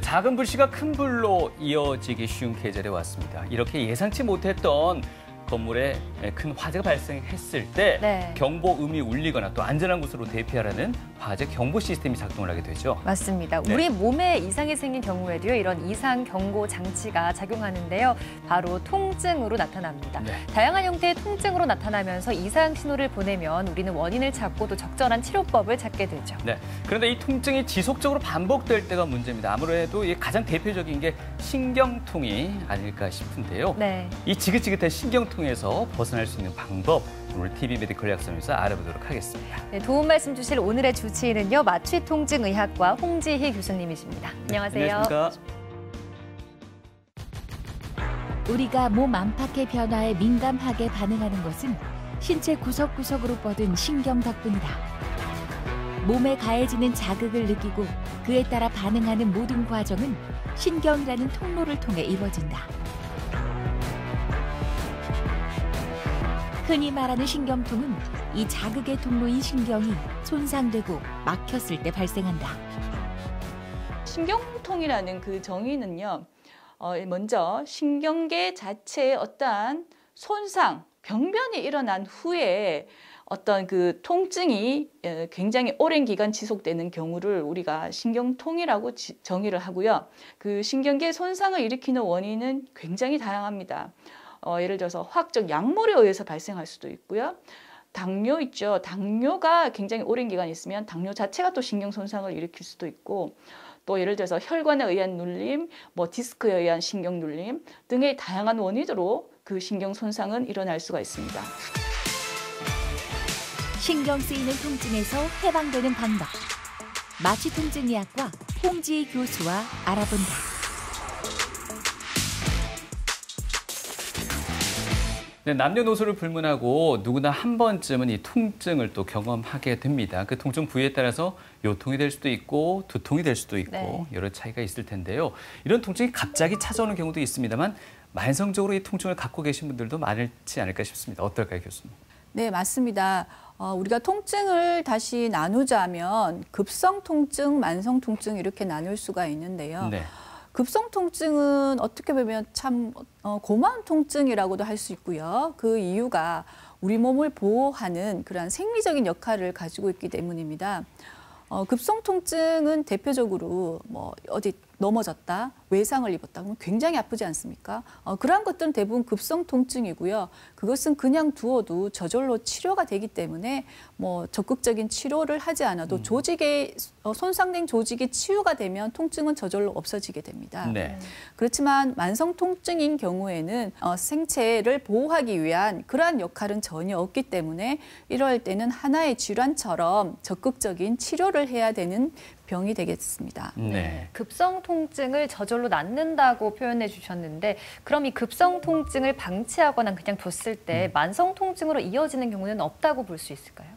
네, 작은 불씨가 큰 불로 이어지기 쉬운 계절에 왔습니다. 이렇게 예상치 못했던 건물에 큰 화재가 발생했을 때 네. 경보음이 울리거나 또 안전한 곳으로 대피하라는 화재 경보 시스템이 작동을 하게 되죠. 맞습니다. 네. 우리 몸에 이상이 생긴 경우에도요, 이런 이상 경고 장치가 작용하는데요. 바로 통증으로 나타납니다. 네. 다양한 형태의 통증으로 나타나면서 이상 신호를 보내면 우리는 원인을 찾고 또 적절한 치료법을 찾게 되죠. 네. 그런데 이 통증이 지속적으로 반복될 때가 문제입니다. 아무래도 이 가장 대표적인 게 신경통이 아닐까 싶은데요. 네. 이 지긋지긋한 신경통에서 벗어날 수 있는 방법 오늘 TV 메디컬 약선에서 알아보도록 하겠습니다. 네, 도움 말씀 주실 오늘의 주치의는요, 마취통증의학과 홍지희 교수님이십니다. 안녕하세요. 네, 안녕하십니까? 우리가 몸 안팎의 변화에 민감하게 반응하는 것은 신체 구석구석으로 뻗은 신경 덕분이다. 몸에 가해지는 자극을 느끼고 그에 따라 반응하는 모든 과정은 신경이라는 통로를 통해 이루어진다. 흔히 말하는 신경통은 이 자극의 통로인 신경이 손상되고 막혔을 때 발생한다. 신경통이라는 그 정의는요, 어, 먼저 신경계 자체의 어떠한 손상, 병변이 일어난 후에 어떤 그 통증이 에, 굉장히 오랜 기간 지속되는 경우를 우리가 신경통이라고 지- 정의를 하고요. 그 신경계 손상을 일으키는 원인은 굉장히 다양합니다. 어, 예를 들어서 화학적 약물에 의해서 발생할 수도 있고요. 당뇨 있죠. 당뇨가 굉장히 오랜 기간 있으면 당뇨 자체가 또 신경 손상을 일으킬 수도 있고 또 예를 들어서 혈관에 의한 눌림, 뭐 디스크에 의한 신경 눌림 등의 다양한 원인으로 그 신경 손상은 일어날 수가 있습니다. 신경 쓰이는 통증에서 해방되는 방법. 마취통증의학과 홍지희 교수와 알아본다. 네, 남녀노소를 불문하고 누구나 한 번쯤은 이 통증을 또 경험하게 됩니다. 그 통증 부위에 따라서 요통이 될 수도 있고 두통이 될 수도 있고 네. 여러 차이가 있을 텐데요. 이런 통증이 갑자기 찾아오는 경우도 있습니다만 만성적으로 이 통증을 갖고 계신 분들도 많지 않을까 싶습니다. 어떨까요, 교수님? 네, 맞습니다. 어, 우리가 통증을 다시 나누자면 급성 통증, 만성 통증 이렇게 나눌 수가 있는데요. 네. 급성 통증은 어떻게 보면 참 어, 고마운 통증이라고도 할 수 있고요. 그 이유가 우리 몸을 보호하는 그러한 생리적인 역할을 가지고 있기 때문입니다. 어, 급성 통증은 대표적으로 뭐 어디 넘어졌다, 외상을 입었다, 그러면 굉장히 아프지 않습니까? 어, 그러한 것들은 대부분 급성 통증이고요. 그것은 그냥 두어도 저절로 치료가 되기 때문에 뭐 적극적인 치료를 하지 않아도 조직의 어, 손상된 조직이 치유가 되면 통증은 저절로 없어지게 됩니다. 네. 그렇지만 만성 통증인 경우에는 어, 생체를 보호하기 위한 그러한 역할은 전혀 없기 때문에 이럴 때는 하나의 질환처럼 적극적인 치료를 해야 되는 병이 되겠습니다. 네. 급성 통증을 저절로 낫는다고 표현해 주셨는데 그럼 이 급성 통증을 방치하거나 그냥 뒀을 때 음. 만성 통증으로 이어지는 경우는 없다고 볼 수 있을까요?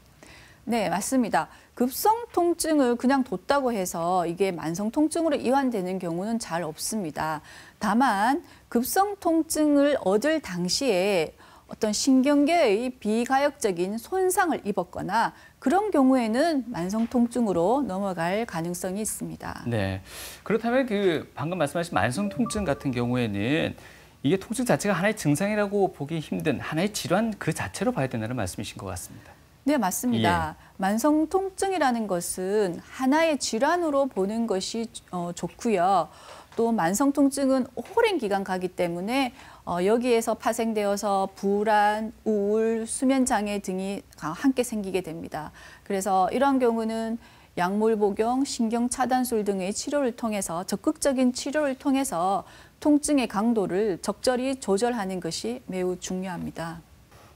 네, 맞습니다. 급성 통증을 그냥 뒀다고 해서 이게 만성 통증으로 이완되는 경우는 잘 없습니다. 다만 급성 통증을 얻을 당시에 어떤 신경계의 비가역적인 손상을 입었거나 그런 경우에는 만성 통증으로 넘어갈 가능성이 있습니다. 네. 그렇다면 그 방금 말씀하신 만성 통증 같은 경우에는 이게 통증 자체가 하나의 증상이라고 보기 힘든 하나의 질환 그 자체로 봐야 된다는 말씀이신 것 같습니다. 네, 맞습니다. 만성 통증이라는 것은 하나의 질환으로 보는 것이 어, 좋고요. 또 만성 통증은 오랜 기간 가기 때문에 어, 여기에서 파생되어서 불안, 우울, 수면 장애 등이 가- 함께 생기게 됩니다. 그래서 이런 경우는 약물 복용, 신경 차단술 등의 치료를 통해서 적극적인 치료를 통해서 통증의 강도를 적절히 조절하는 것이 매우 중요합니다.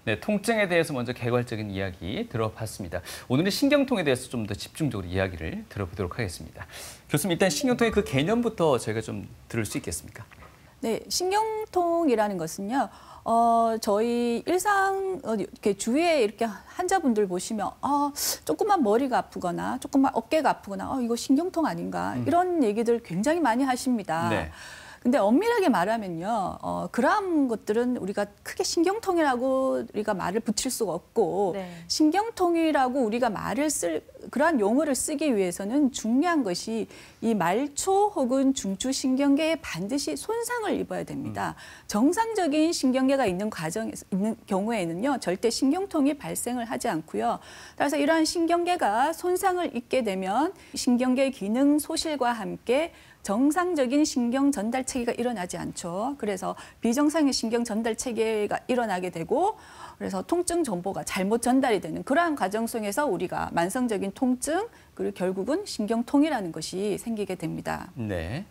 네, 통증에 대해서 먼저 개괄적인 이야기 들어봤습니다. 오늘은 신경통에 대해서 좀 더 집중적으로 이야기를 들어보도록 하겠습니다. 교수님 일단 신경통의 그 개념부터 저희가 좀 들을 수 있겠습니까? 네, 신경통이라는 것은요. 어, 저희 일상 어, 이렇게 주위에 이렇게 환자분들 보시면 아, 조금만 머리가 아프거나 조금만 어깨가 아프거나 어, 이거 신경통 아닌가 이런 얘기들 굉장히 많이 하십니다. 네. 근데 엄밀하게 말하면요, 어, 그러한 것들은 우리가 크게 신경통이라고 우리가 말을 붙일 수가 없고 네. 신경통이라고 우리가 말을 쓸 그러한 용어를 쓰기 위해서는 중요한 것이 이 말초 혹은 중추 신경계에 반드시 손상을 입어야 됩니다. 정상적인 신경계가 있는 과정에 있는 경우에는요 절대 신경통이 발생을 하지 않고요. 따라서 이러한 신경계가 손상을 입게 되면 신경계 기능 소실과 함께 정상적인 신경 전달 체계가 일어나지 않죠. 그래서 비정상의 신경 전달 체계가 일어나게 되고 그래서 통증 정보가 잘못 전달이 되는 그러한 과정 속에서 우리가 만성적인 통증 그리고 결국은 신경통이라는 것이 생기게 됩니다. 네.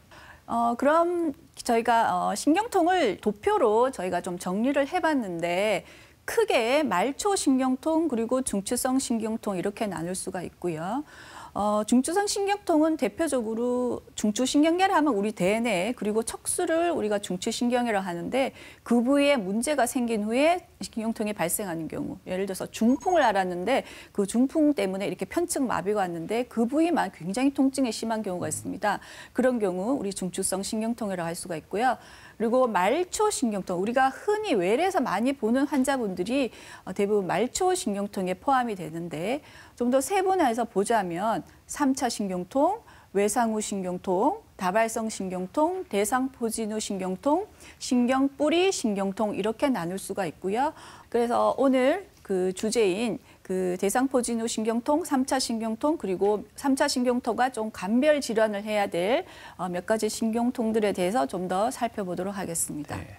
어, 그럼 저희가 어, 신경통을 도표로 저희가 좀 정리를 해봤는데 크게 말초 신경통 그리고 중추성 신경통 이렇게 나눌 수가 있고요. 어, 중추성 신경통은 대표적으로 중추신경계를 하면 우리 대뇌 그리고 척수를 우리가 중추신경이라 하는데 그 부위에 문제가 생긴 후에 신경통이 발생하는 경우 예를 들어서 중풍을 앓았는데 그 중풍 때문에 이렇게 편측 마비가 왔는데 그 부위만 굉장히 통증이 심한 경우가 있습니다. 그런 경우 우리 중추성 신경통이라고 할 수가 있고요. 그리고 말초 신경통 우리가 흔히 외래에서 많이 보는 환자분들이 어, 대부분 말초 신경통에 포함이 되는데 좀 더 세분화해서 보자면 삼차 신경통, 외상후 신경통, 다발성 신경통, 대상포진후 신경통, 신경뿌리 신경통 이렇게 나눌 수가 있고요. 그래서 오늘 그 주제인 그 대상포진후 신경통, 삼차 신경통 그리고 삼차 신경통과 좀 감별 질환을 해야 될 어, 몇 가지 신경통들에 대해서 좀 더 살펴보도록 하겠습니다. 네.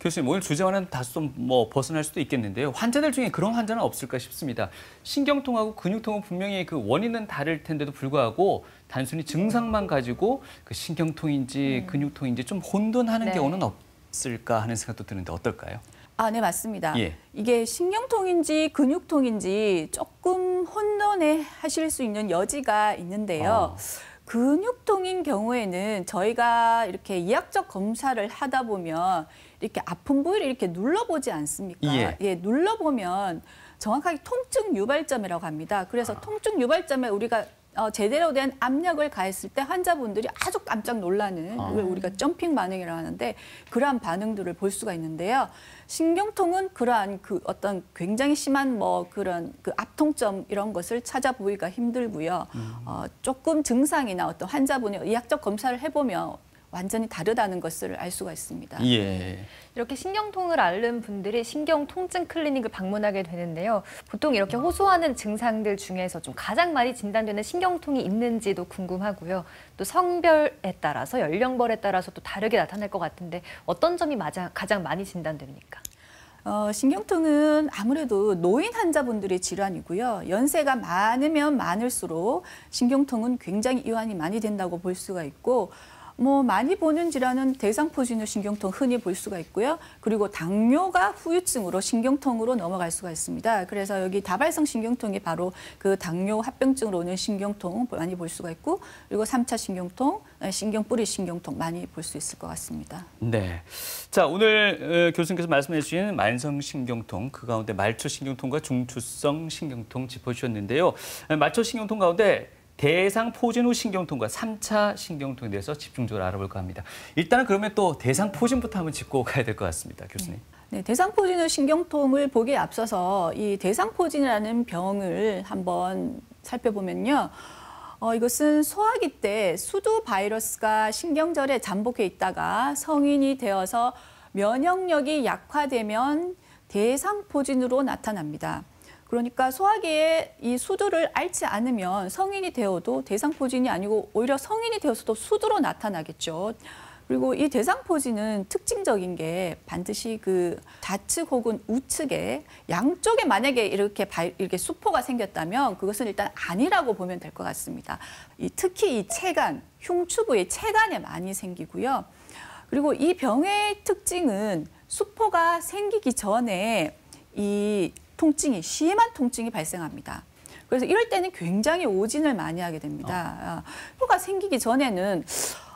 교수님 오늘 주제와는 다소 좀뭐 벗어날 수도 있겠는데요. 환자들 중에 그런 환자는 없을까 싶습니다. 신경통하고 근육통은 분명히 그 원인은 다를 텐데도 불구하고 단순히 증상만 가지고 그 신경통인지 근육통인지 좀 혼돈하는 네. 경우는 없을까 하는 생각도 드는데 어떨까요? 아, 네, 맞습니다. 예. 이게 신경통인지 근육통인지 조금 혼돈해 하실 수 있는 여지가 있는데요. 어. 근육통인 경우에는 저희가 이렇게 이학적 검사를 하다 보면 이렇게 아픈 부위를 이렇게 눌러보지 않습니까? 예. 눌러보면 정확하게 통증 유발점이라고 합니다. 그래서 통증 유발점에 우리가 어, 제대로 된 압력을 가했을 때 환자분들이 아주 깜짝 놀라는 아. 그걸 우리가 점핑 반응이라고 하는데 그러한 반응들을 볼 수가 있는데요. 신경통은 그러한 그 어떤 굉장히 심한 뭐 그런 그 압통점 이런 것을 찾아보기가 힘들고요. 어, 조금 증상이나 어떤 환자분의 의학적 검사를 해보면 완전히 다르다는 것을 알 수가 있습니다. 예. 이렇게 신경통을 앓는 분들이 신경통증 클리닉을 방문하게 되는데요. 보통 이렇게 호소하는 증상들 중에서 좀 가장 많이 진단되는 신경통이 있는지도 궁금하고요. 또 성별에 따라서 연령별에 따라서 또 다르게 나타날 것 같은데 어떤 점이 가장 많이 진단됩니까? 어, 신경통은 아무래도 노인 환자분들의 질환이고요. 연세가 많으면 많을수록 신경통은 굉장히 이완이 많이 된다고 볼 수가 있고 뭐 많이 보는 질환은 대상포진후 신경통 흔히 볼 수가 있고요. 그리고 당뇨가 후유증으로 신경통으로 넘어갈 수가 있습니다. 그래서 여기 다발성 신경통이 바로 그 당뇨 합병증으로 오는 신경통 많이 볼 수가 있고 그리고 삼차 신경통, 신경뿌리 신경통 많이 볼 수 있을 것 같습니다. 네. 자, 오늘 어, 교수님께서 말씀해 주신 만성 신경통, 그 가운데 말초 신경통과 중추성 신경통 짚어 주셨는데요. 어, 말초 신경통 가운데 대상 포진 후 신경통과 삼차 신경통에 대해서 집중적으로 알아볼까 합니다. 일단은 그러면 또 대상 포진부터 한번 짚고 가야 될 것 같습니다, 교수님. 네, 대상포진 후 신경통을 보기에 앞서서 이 대상포진이라는 병을 한번 살펴보면요. 어, 이것은 소아기 때 수두 바이러스가 신경절에 잠복해 있다가 성인이 되어서 면역력이 약화되면 대상포진으로 나타납니다. 그러니까 소아기에 이 수두를 앓지 않으면 성인이 되어도 대상포진이 아니고 오히려 성인이 되어서도 수두로 나타나겠죠. 그리고 이 대상포진은 특징적인 게 반드시 그 좌측 혹은 우측에 양쪽에 만약에 이렇게 발- 이렇게 수포가 생겼다면 그것은 일단 아니라고 보면 될 것 같습니다. 이 특히 이 체간, 흉추부의 체간에 많이 생기고요. 그리고 이 병의 특징은 수포가 생기기 전에 이 통증이 심한 통증이 발생합니다. 그래서 이럴 때는 굉장히 오진을 많이 하게 됩니다. 아, 혀가 생기기 전에는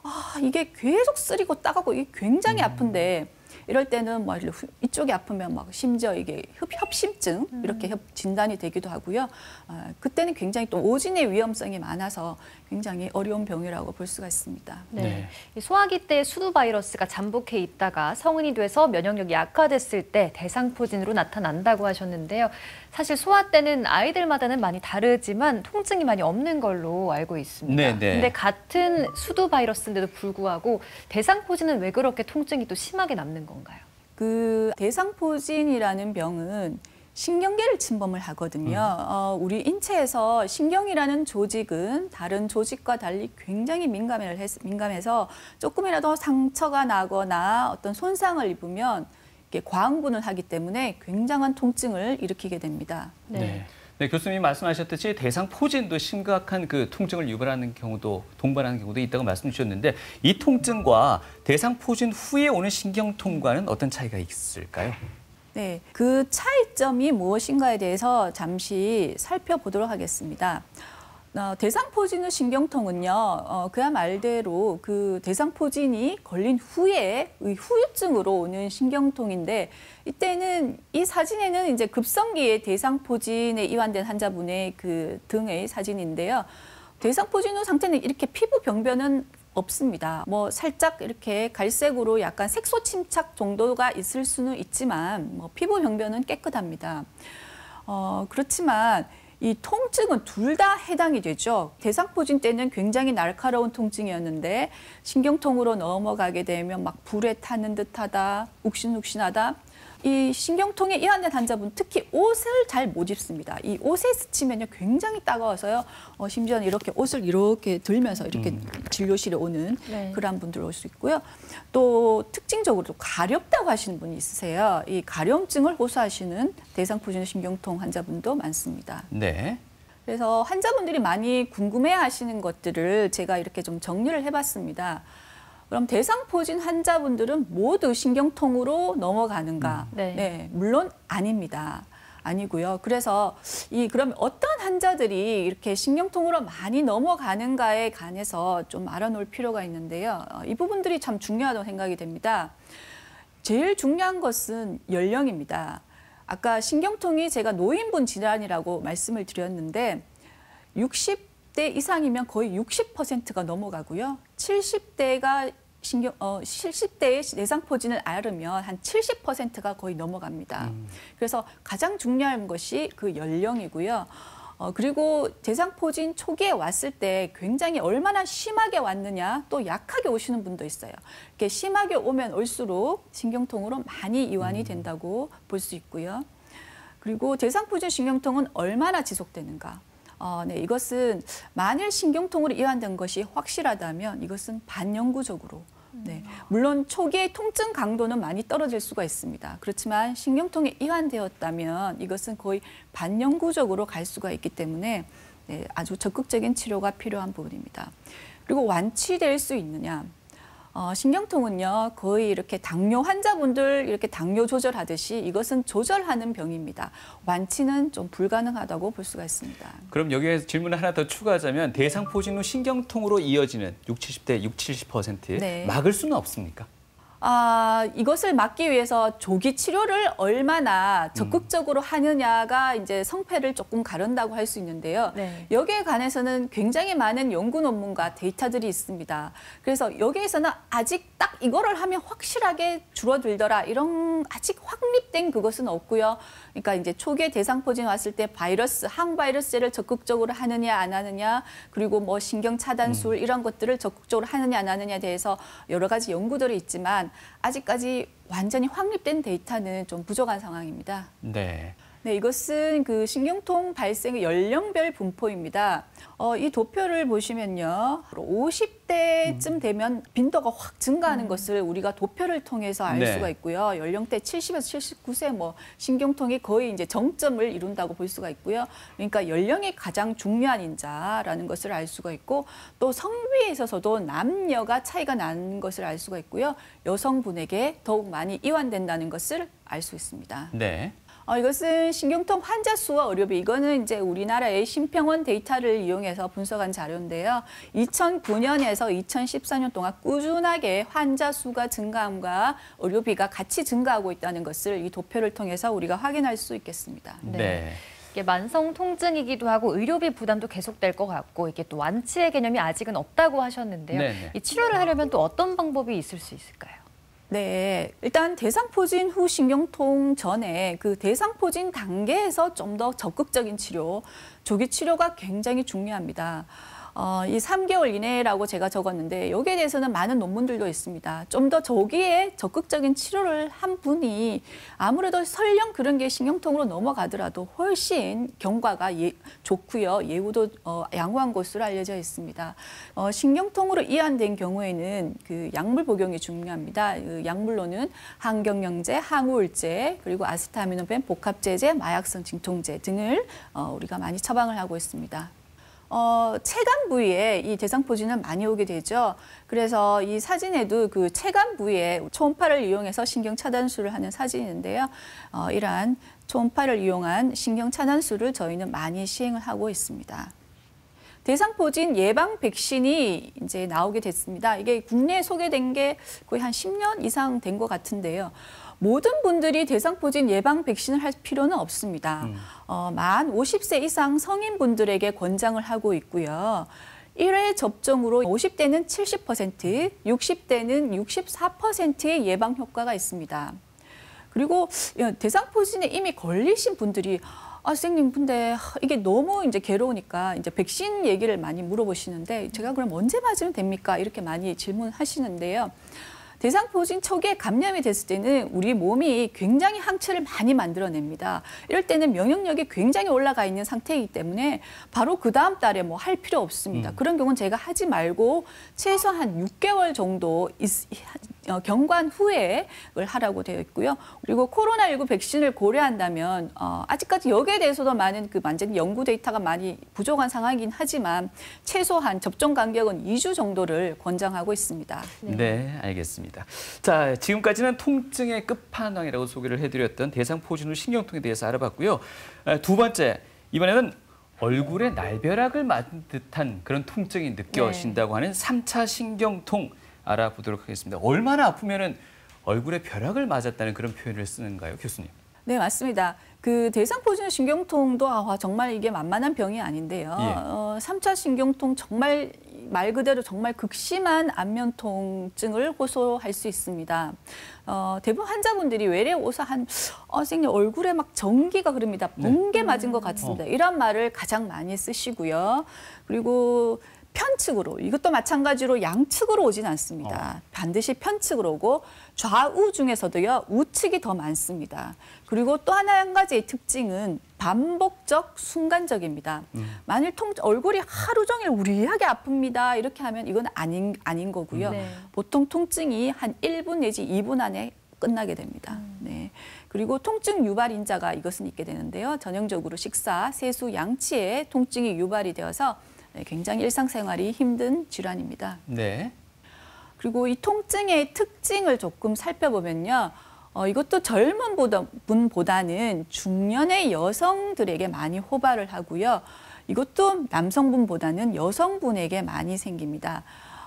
아, 이게 계속 쓰리고 따가고 이게 굉장히 아픈데 이럴 때는 뭐 후- 이쪽이 아프면 막 심지어 이게 협, 협심증 이렇게 협, 진단이 되기도 하고요. 아, 그때는 굉장히 또 오진의 위험성이 많아서 굉장히 어려운 병이라고 볼 수가 있습니다. 네. 네. 이 소아기 때 수두 바이러스가 잠복해 있다가 성인이 돼서 면역력이 약화됐을 때 대상포진으로 나타난다고 하셨는데요. 사실 소아 때는 아이들마다는 많이 다르지만 통증이 많이 없는 걸로 알고 있습니다. 네, 네. 근데 같은 수두 바이러스인데도 불구하고 대상포진은 왜 그렇게 통증이 또 심하게 남는 건가요? 그 대상포진이라는 병은 신경계를 침범을 하거든요. 어, 우리 인체에서 신경이라는 조직은 다른 조직과 달리 굉장히 민감해 민감해서 조금이라도 상처가 나거나 어떤 손상을 입으면 이게 과흥분을 하기 때문에 굉장한 통증을 일으키게 됩니다. 네. 네, 교수님이 말씀하셨듯이 대상 포진도 심각한 그 통증을 유발하는 경우도 동반하는 경우도 있다고 말씀 주셨는데 이 통증과 대상 포진 후에 오는 신경통과는 어떤 차이가 있을까요? 네, 그 차이점이 무엇인가에 대해서 잠시 살펴보도록 하겠습니다. 어, 대상포진의 신경통은요, 어, 그야 말대로 그 대상포진이 걸린 후에 의 후유증으로 오는 신경통인데 이때는 이 사진에는 이제 급성기의 대상포진에 이완된 환자분의 그 등의 사진인데요. 대상포진 후 상태는 이렇게 피부 병변은 없습니다. 뭐 살짝 이렇게 갈색으로 약간 색소 침착 정도가 있을 수는 있지만 뭐 피부 병변은 깨끗합니다. 어, 그렇지만 이 통증은 둘 다 해당이 되죠. 대상포진 때는 굉장히 날카로운 통증이었는데 신경통으로 넘어가게 되면 막 불에 타는 듯하다, 욱신욱신하다. 이 신경통에 이완된 환자분 특히 옷을 잘 못 입습니다. 이 옷에 스치면요 굉장히 따가워서요. 어, 심지어는 이렇게 옷을 이렇게 들면서 이렇게 진료실에 오는 네. 그런 분들 올 수 있고요. 또 특징적으로 또 가렵다고 하시는 분이 있으세요. 이 가려움증을 호소하시는 대상포진 신경통 환자분도 많습니다. 네. 그래서 환자분들이 많이 궁금해하시는 것들을 제가 이렇게 좀 정리를 해봤습니다. 그럼 대상포진 환자분들은 모두 신경통으로 넘어가는가? 음, 네. 네, 물론 아닙니다. 아니고요. 그래서 이 그럼 어떤 환자들이 이렇게 신경통으로 많이 넘어가는가에 관해서 좀 알아놓을 필요가 있는데요. 어, 이 부분들이 참 중요하다고 생각이 됩니다. 제일 중요한 것은 연령입니다. 아까 신경통이 제가 노인분 질환이라고 말씀을 드렸는데 60대 이상이면 거의 60%가 넘어가고요. 70대가 신경 어 70대의 내상 포진을 앓으면 한 70%가 거의 넘어갑니다. 그래서 가장 중요한 것이 그 연령이고요. 어, 그리고 대상포진 초기에 왔을 때 굉장히 얼마나 심하게 왔느냐 또 약하게 오시는 분도 있어요. 이렇게 심하게 오면 올수록 신경통으로 많이 이완이 된다고 볼 수 있고요. 그리고 대상포진 신경통은 얼마나 지속되는가? 어, 네, 이것은 만일 신경통으로 이완된 것이 확실하다면 이것은 반영구적으로 네, 물론 초기의 통증 강도는 많이 떨어질 수가 있습니다. 그렇지만 신경통에 이완되었다면 이것은 거의 반영구적으로 갈 수가 있기 때문에 네, 아주 적극적인 치료가 필요한 부분입니다. 그리고 완치될 수 있느냐? 어, 신경통은요 거의 이렇게 당뇨 환자분들 이렇게 당뇨 조절하듯이 이것은 조절하는 병입니다. 완치는 좀 불가능하다고 볼 수가 있습니다. 그럼 여기에 질문을 하나 더 추가하자면 대상 포진 후 신경통으로 이어지는 60, 70대 60, 70% 네. 막을 수는 없습니까? 아, 이것을 막기 위해서 조기 치료를 얼마나 적극적으로 하느냐가 이제 성패를 조금 가른다고 할 수 있는데요. 네. 여기에 관해서는 굉장히 많은 연구 논문과 데이터들이 있습니다. 그래서 여기에서는 아직 딱 이거를 하면 확실하게 줄어들더라 이런 아직 확립된 그것은 없고요. 그러니까 이제 초기에 대상포진 왔을 때 바이러스 항바이러스제를 적극적으로 하느냐 안 하느냐 그리고 뭐 신경 차단술 이런 것들을 적극적으로 하느냐 안 하느냐에 대해서 여러 가지 연구들이 있지만 아직까지 완전히 확립된 데이터는 좀 부족한 상황입니다. 네. 네, 이것은 그 신경통 발생의 연령별 분포입니다. 어, 이 도표를 보시면요. 50대쯤 되면 빈도가 확 증가하는 것을 우리가 도표를 통해서 알 네. 수가 있고요. 연령대 70에서 79세 뭐 신경통이 거의 이제 정점을 이룬다고 볼 수가 있고요. 그러니까 연령이 가장 중요한 인자라는 것을 알 수가 있고 또 성비에 있어서도 남녀가 차이가 나는 것을 알 수가 있고요. 여성분에게 더욱 많이 이완된다는 것을 알 수 있습니다. 네. 어, 이것은 신경통 환자 수와 의료비 이거는 이제 우리나라의 심평원 데이터를 이용해서 분석한 자료인데요. 2009년에서 2014년 동안 꾸준하게 환자 수가 증가함과 의료비가 같이 증가하고 있다는 것을 이 도표를 통해서 우리가 확인할 수 있겠습니다. 네. 네. 이게 만성 통증이기도 하고 의료비 부담도 계속될 것 같고 이게 또 완치의 개념이 아직은 없다고 하셨는데요. 네네. 이 치료를 하려면 또 어떤 방법이 있을 수 있을까요? 네, 일단 대상포진 후 신경통 전에 그 대상포진 단계에서 좀 더 적극적인 치료, 조기 치료가 굉장히 중요합니다. 어, 이 3개월 이내라고 제가 적었는데 여기에 대해서는 많은 논문들도 있습니다. 좀더 조기에 적극적인 치료를 한 분이 아무래도 설령 그런 게 신경통으로 넘어가더라도 훨씬 경과가 예, 좋고요. 예후도 어, 양호한 것으로 알려져 있습니다. 어, 신경통으로 이완된 경우에는 그 약물 복용이 중요합니다. 그 약물로는 항경영제, 항우울제, 그리고 아스타미노펜, 복합제제, 마약성 진통제 등을 어, 우리가 많이 처방을 하고 있습니다. 어, 체간 부위에 이 대상 포진은 많이 오게 되죠. 그래서 이 사진에도 그 체간 부위에 초음파를 이용해서 신경 차단술을 하는 사진인데요. 어, 이러한 초음파를 이용한 신경 차단술을 저희는 많이 시행을 하고 있습니다. 대상포진 예방 백신이 이제 나오게 됐습니다. 이게 국내에 소개된 게 거의 한 10년 이상 된 것 같은데요. 모든 분들이 대상포진 예방 백신을 할 필요는 없습니다. 어, 만 50세 이상 성인분들에게 권장을 하고 있고요. 1회 접종으로 50대는 70%, 60대는 64%의 예방 효과가 있습니다. 그리고 대상포진에 이미 걸리신 분들이 아, 선생님, 근데 이게 너무 이제 괴로우니까 이제 백신 얘기를 많이 물어보시는데 제가 그럼 언제 맞으면 됩니까? 이렇게 많이 질문하시는데요. 대상포진 초기에 감염이 됐을 때는 우리 몸이 굉장히 항체를 많이 만들어냅니다. 이럴 때는 면역력이 굉장히 올라가 있는 상태이기 때문에 바로 그 다음 달에 뭐 할 필요 없습니다. 음. 그런 경우는 제가 하지 말고 최소 한 6개월 정도 있, 어, 경관 후에 을 하라고 되어 있고요. 그리고 코로나19 백신을 고려한다면 어, 아직까지 여기에 대해서도 많은 그 완전 연구 데이터가 많이 부족한 상황이긴 하지만 최소한 접종 간격은 2주 정도를 권장하고 있습니다. 네. 알겠습니다. 자, 지금까지는 통증의 끝판왕이라고 소개를 해드렸던 대상포진 후 신경통에 대해서 알아봤고요. 아, 두 번째, 이번에는 얼굴에 날벼락을 맞은 듯한 그런 통증이 느껴진다고 하는 삼차 신경통 알아보도록 하겠습니다. 얼마나 아프면은 얼굴에 벼락을 맞았다는 그런 표현을 쓰는가요, 교수님? 네, 맞습니다. 그 대상포진 신경통도 아, 정말 이게 만만한 병이 아닌데요. 예. 어, 3차 신경통 정말 말 그대로 정말 극심한 안면 통증을 호소할 수 있습니다. 어, 대부분 환자분들이 외래 오사 한 어, 선생님 얼굴에 막 전기가 흐릅니다. 번개 맞은 것 같습니다. 이런 말을 가장 많이 쓰시고요. 그리고 편측으로 이것도 마찬가지로 양측으로 오진 않습니다. 반드시 편측으로 오고 좌우 중에서도요 우측이 더 많습니다. 그리고 또 하나 한 가지의 특징은 반복적 순간적입니다. 만일 통 얼굴이 하루 종일 우리하게 아픕니다 이렇게 하면 이건 아닌 아닌 거고요. 네. 보통 통증이 한 1분 내지 2분 안에 끝나게 됩니다. 네. 그리고 통증 유발 인자가 이것은 있게 되는데요. 전형적으로 식사, 세수, 양치에 통증이 유발이 되어서 네, 굉장히 일상생활이 힘든 질환입니다. 네. 그리고 이 통증의 특징을 조금 살펴보면요. 어, 이것도 젊은 보다- 분보다는 중년의 여성들에게 많이 호발을 하고요. 이것도 남성분보다는 여성분에게 많이 생깁니다.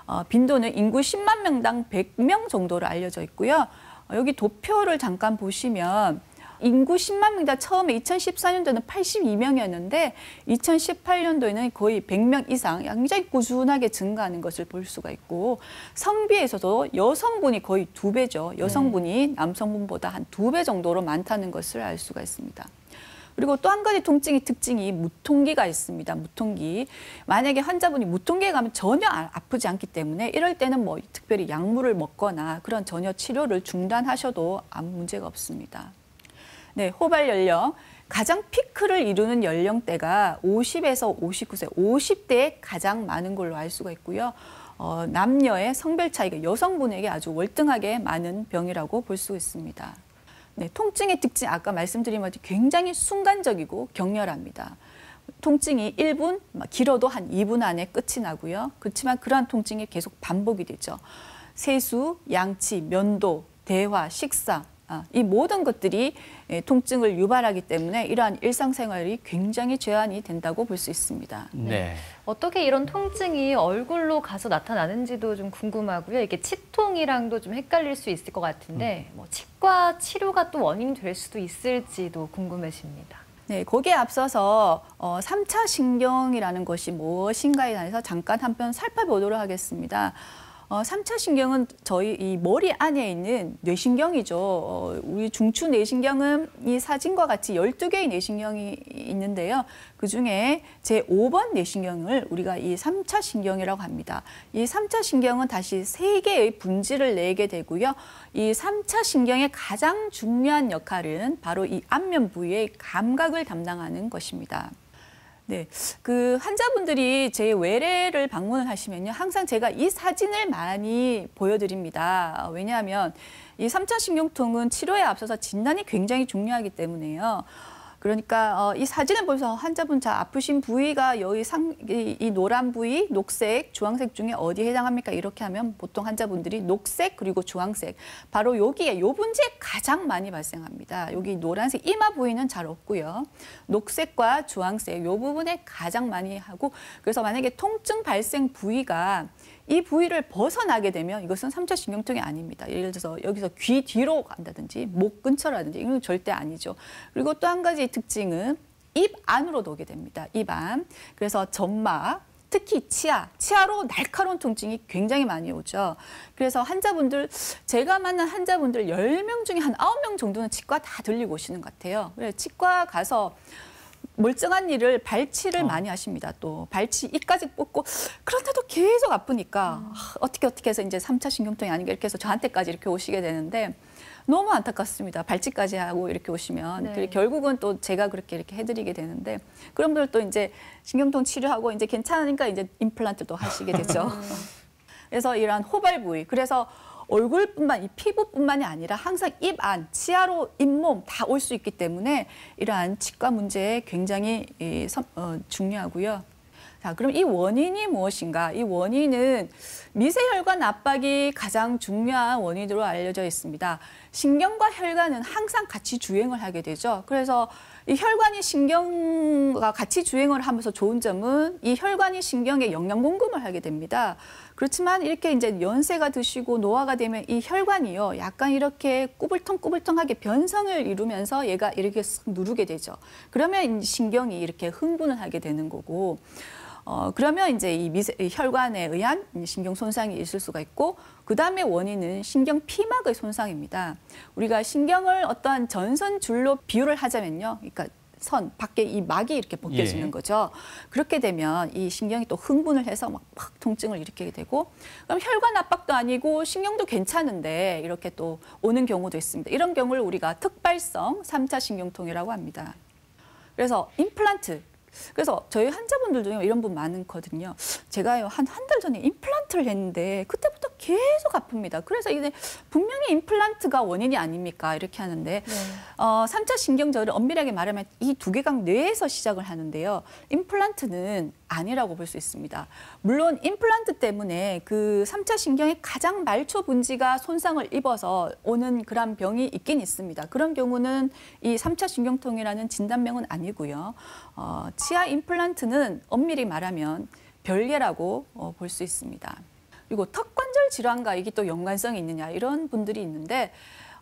어, 빈도는 인구 10만 명당 100명 정도로 알려져 있고요. 어, 여기 도표를 잠깐 보시면 인구 10만 명당 처음에 2014년도는 82명이었는데 2018년도에는 거의 100명 이상 굉장히 꾸준하게 증가하는 것을 볼 수가 있고 성비에서도 여성분이 거의 두 배죠. 여성분이 남성분보다 한 두 배 정도로 많다는 것을 알 수가 있습니다. 그리고 또 한 가지 통증의 특징이 무통기가 있습니다. 무통기. 만약에 환자분이 무통기에 가면 전혀 아- 아프지 않기 때문에 이럴 때는 뭐 특별히 약물을 먹거나 그런 전혀 치료를 중단하셔도 아무 문제가 없습니다. 네, 호발 연령. 가장 피크를 이루는 연령대가 50에서 59세, 50대에 가장 많은 걸로 알 수가 있고요. 어, 남녀의 성별 차이가 여성분에게 아주 월등하게 많은 병이라고 볼 수 있습니다. 네, 통증의 특징 아까 말씀드린 것처럼 굉장히 순간적이고 격렬합니다. 통증이 1분, 길어도 한 2분 안에 끝이 나고요. 그렇지만 그러한 통증이 계속 반복이 되죠. 세수, 양치, 면도, 대화, 식사, 아, 이 모든 것들이 예, 통증을 유발하기 때문에 이러한 일상생활이 굉장히 제한이 된다고 볼 수 있습니다. 네. 어떻게 이런 통증이 얼굴로 가서 나타나는지도 좀 궁금하고요. 이게 치통이랑도 좀 헷갈릴 수 있을 것 같은데 뭐 치과 치료가 또 원인이 될 수도 있을지도 궁금해집니다. 네, 거기에 앞서서 어, 3차 신경이라는 것이 무엇인가에 대해서 잠깐 한번 살펴보도록 하겠습니다. 어, 3차 신경은 저희 이 머리 안에 있는 뇌신경이죠. 어, 우리 중추 뇌신경은 이 사진과 같이 12개의 뇌신경이 있는데요. 그 중에 제 5번 뇌신경을 우리가 이 3차 신경이라고 합니다. 이 3차 신경은 다시 3개의 분지를 내게 되고요. 이 3차 신경의 가장 중요한 역할은 바로 이 안면 부위의 감각을 담당하는 것입니다. 네, 그 환자분들이 제 외래를 방문을 하시면요, 항상 제가 이 사진을 많이 보여드립니다. 왜냐하면 이 3차 신경통은 치료에 앞서서 진단이 굉장히 중요하기 때문에요. 그러니까 어, 이 사진을 보면서 환자분 자 아프신 부위가 여기 상, 이, 이 노란 부위, 녹색, 주황색 중에 어디에 해당합니까? 이렇게 하면 보통 환자분들이 녹색 그리고 주황색 바로 여기에 요 분지에 가장 많이 발생합니다. 여기 노란색 이마 부위는 잘 없고요. 녹색과 주황색 요 부분에 가장 많이 하고 그래서 만약에 통증 발생 부위가 이 부위를 벗어나게 되면 이것은 삼차 신경통이 아닙니다. 예를 들어서 여기서 귀 뒤로 간다든지 목 근처라든지 이건 절대 아니죠. 그리고 또 한 가지 특징은 입 안으로 녹게 됩니다. 입 안. 그래서 점막, 특히 치아, 치아로 날카로운 통증이 굉장히 많이 오죠. 그래서 환자분들, 제가 만난 환자분들 열 명 중에 한 아홉 명 정도는 치과 다 들리고 오시는 것 같아요. 그래서 치과 가서 멀쩡한 일을 발치를 어. 많이 하십니다. 또 발치 이까지 뽑고 그런데도 계속 아프니까 음. 하, 어떻게 어떻게 해서 이제 삼차 신경통이 아닌가 이렇게 해서 저한테까지 이렇게 오시게 되는데 너무 안타깝습니다. 발치까지 하고 이렇게 오시면 네. 결국은 또 제가 그렇게 이렇게 해드리게 되는데 그런 분들 또 이제 신경통 치료하고 이제 괜찮으니까 이제 임플란트도 하시게 되죠. 그래서 이러한 호발 부위 그래서 얼굴뿐만 이 피부뿐만이 아니라 항상 입 안, 치아로 잇몸 다 올 수 있기 때문에 이러한 치과 문제에 굉장히 이, 섬- 어, 중요하고요. 자, 그럼 이 원인이 무엇인가? 이 원인은 미세혈관 압박이 가장 중요한 원인으로 알려져 있습니다. 신경과 혈관은 항상 같이 주행을 하게 되죠. 그래서 이 혈관이 신경과 같이 주행을 하면서 좋은 점은 이 혈관이 신경에 영양 공급을 하게 됩니다. 그렇지만 이렇게 이제 연세가 드시고 노화가 되면 이 혈관이요 약간 이렇게 꾸불텅꾸불텅하게 변성을 이루면서 얘가 이렇게 쓱 누르게 되죠. 그러면 이 신경이 이렇게 흥분을 하게 되는 거고 어, 그러면 이제 이 미세, 이 혈관에 의한 신경 손상이 있을 수가 있고, 그 다음에 원인은 신경 피막의 손상입니다. 우리가 신경을 어떠한 전선 줄로 비유를 하자면요. 그러니까 선, 밖에 이 막이 이렇게 벗겨지는 예. 거죠. 그렇게 되면 이 신경이 또 흥분을 해서 막, 막 통증을 일으키게 되고, 그럼 혈관 압박도 아니고 신경도 괜찮은데 이렇게 또 오는 경우도 있습니다. 이런 경우를 우리가 특발성 삼차 신경통이라고 합니다. 그래서 임플란트. 그래서 저희 환자분들 중에 이런 분 많거든요. 제가요 한 한 달 전에 임플란트를 했는데 그때부터 계속 아픕니다. 그래서 이게 분명히 임플란트가 원인이 아닙니까 이렇게 하는데 어, 3차 신경절을 엄밀하게 말하면 이 두개각 뇌에서 시작을 하는데요. 임플란트는 아니라고 볼 수 있습니다. 물론 임플란트 때문에 그 3차 신경의 가장 말초 분지가 손상을 입어서 오는 그런 병이 있긴 있습니다. 그런 경우는 이 3차 신경통이라는 진단명은 아니고요. 어, 치아 임플란트는 엄밀히 말하면 별개라고 어, 볼 수 있습니다. 그리고 턱관절 질환과 이게 또 연관성이 있느냐 이런 분들이 있는데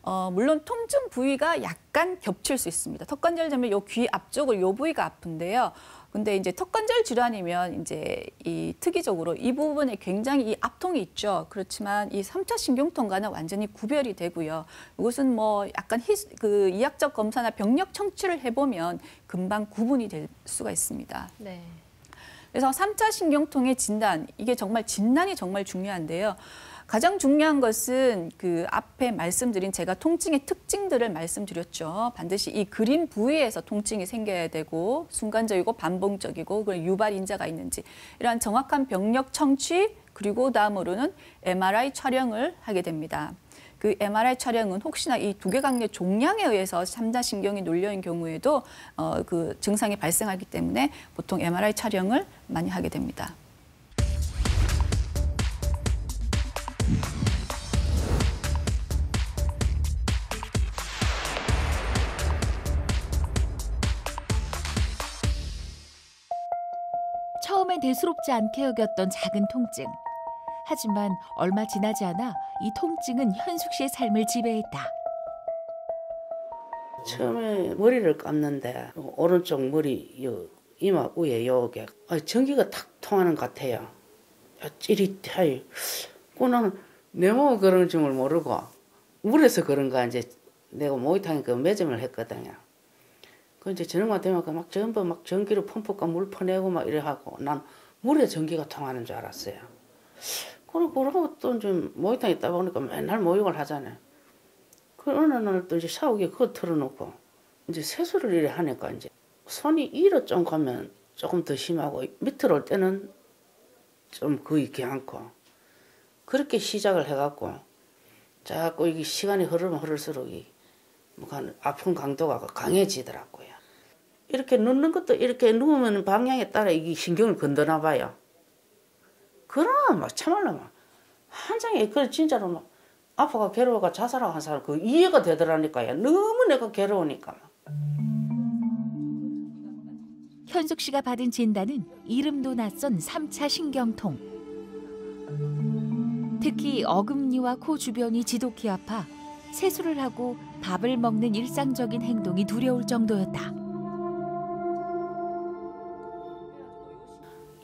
어, 물론 통증 부위가 약간 겹칠 수 있습니다. 턱관절 되면 요 귀 앞쪽을 요 부위가 아픈데요. 근데 이제 턱관절 질환이면 이제 이 특이적으로 이 부분에 굉장히 이 압통이 있죠. 그렇지만 이 삼차 신경통과는 완전히 구별이 되고요. 이것은 뭐 약간 히, 그 이학적 검사나 병력 청취를 해보면 금방 구분이 될 수가 있습니다. 네. 그래서 삼차 신경통의 진단, 이게 정말 진단이 정말 중요한데요. 가장 중요한 것은 그 앞에 말씀드린 제가 통증의 특징들을 말씀드렸죠. 반드시 이 그림 부위에서 통증이 생겨야 되고 순간적이고 반복적이고 그리고 유발 인자가 있는지 이러한 정확한 병력 청취 그리고 다음으로는 MRI 촬영을 하게 됩니다. 그 MRI 촬영은 혹시나 이 두개강내 종양에 의해서 삼자 신경이 눌려인 경우에도 어, 그 증상이 발생하기 때문에 보통 MRI 촬영을 많이 하게 됩니다. 대수롭지 않게 여겼던 작은 통증. 하지만 얼마 지나지 않아 이 통증은 현숙 씨의 삶을 지배했다. 처음에 머리를 감는데 오른쪽 머리 요 이마 위에 요게 아, 전기가 탁 통하는 것 같아요. 아, 찌릿해요. 그 나는 내 몸은 그런 줄을 모르고 물에서 그런가 이제 내가 모기탕에 그 매점을 했거든요. 그 이제 저녁만 되면 막 전부 막 전기를 펌프가 물 퍼내고 막 이래 하고 난 물에 전기가 통하는 줄 알았어요. 그러고 그러고 또좀 모기탕 있다 보니까 맨날 모욕을 하잖아요. 그 어느 날 또 이제 샤워기 그거 틀어놓고 이제 세수를 이래 하니까 이제 손이 위로 좀 가면 조금 더 심하고 밑으로 올 때는 좀 거의 괜찮고 그렇게 시작을 해갖고 자꾸 이게 시간이 흐르면 흐를수록 이 뭐가 아픈 강도가 강해지더라고요. 이렇게 눕는 것도 이렇게 누우면 방향에 따라 이게 신경을 건드나 봐요. 그러면 막 참말로 막 한장에 그 진짜로 막 아빠가 괴로워가 자살하고 한 사람 그 이해가 되더라니까요. 너무 내가 괴로우니까. 현숙 씨가 받은 진단은 이름도 낯선 삼차 신경통. 특히 어금니와 코 주변이 지독히 아파 세수를 하고 밥을 먹는 일상적인 행동이 두려울 정도였다.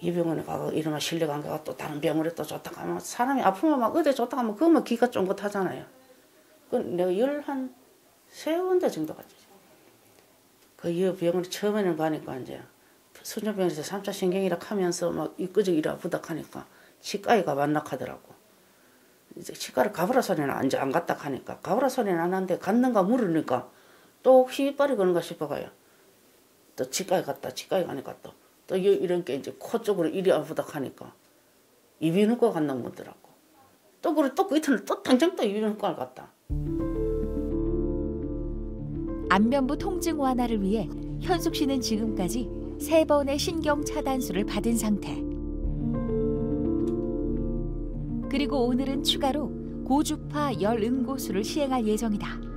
이 병원에 가고 이러면 가고 또 다른 병원에 또 좋다 가면 사람이 아프면 막 어디 좋다 가면 그거만 기가 쫑긋하잖아요. 그 내가 열한 세 군데 정도 갔지. 그 이 병원에 처음에는 가니까 이제 순천병원에서 삼차 신경이라 하면서 막 이끄적이라 부닥하니까 치과에 가 만나하더라고. 이제 치과를 가보라 소리는 안, 안 갔다 하니까 가보라 소리는 안 하는데 갔는가 물으니까 또 혹시 이빨이 그런가 싶어가요. 또 치과에 갔다 치과에 가니까 또 또 이런 게 이제 코 쪽으로 이리 아부닥 하니까 이비인후과 갔나 보더라고. 또 그래 또그 이튿날 또 당장 또 이비인후과를 갔다. 안면부 통증 완화를 위해 현숙 씨는 지금까지 세 번의 신경 차단술을 받은 상태. 그리고 오늘은 추가로 고주파 열 응고술을 시행할 예정이다.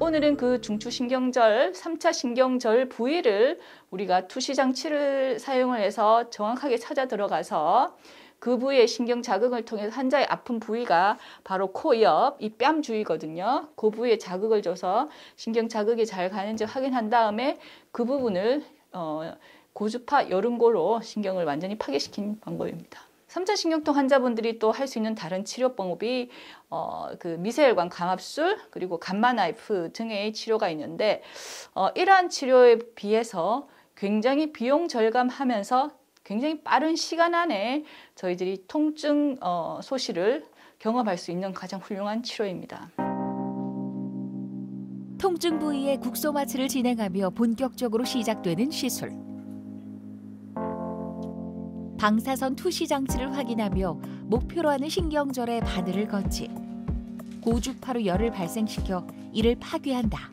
오늘은 그 중추신경절, 3차 신경절 부위를 우리가 투시장치를 사용을 해서 정확하게 찾아 들어가서 그 부위의 신경 자극을 통해서 환자의 아픈 부위가 바로 코 옆, 이 뺨 주위거든요. 그 부위에 자극을 줘서 신경 자극이 잘 가는지 확인한 다음에 그 부분을 어, 고주파 열응고로 신경을 완전히 파괴시킨 방법입니다. 3차 신경통 환자분들이 또 할 수 있는 다른 치료 방법이 어, 그 미세혈관 감압술 그리고 감마 나이프 등의 치료가 있는데 어, 이러한 치료에 비해서 굉장히 비용 절감하면서 굉장히 빠른 시간 안에 저희들이 통증 어, 소실을 경험할 수 있는 가장 훌륭한 치료입니다. 통증 부위에 국소 마취를 진행하며 본격적으로 시작되는 시술. 방사선 투시 장치를 확인하며 목표로 하는 신경절의 바늘을 거치 고주파로 열을 발생시켜 이를 파괴한다.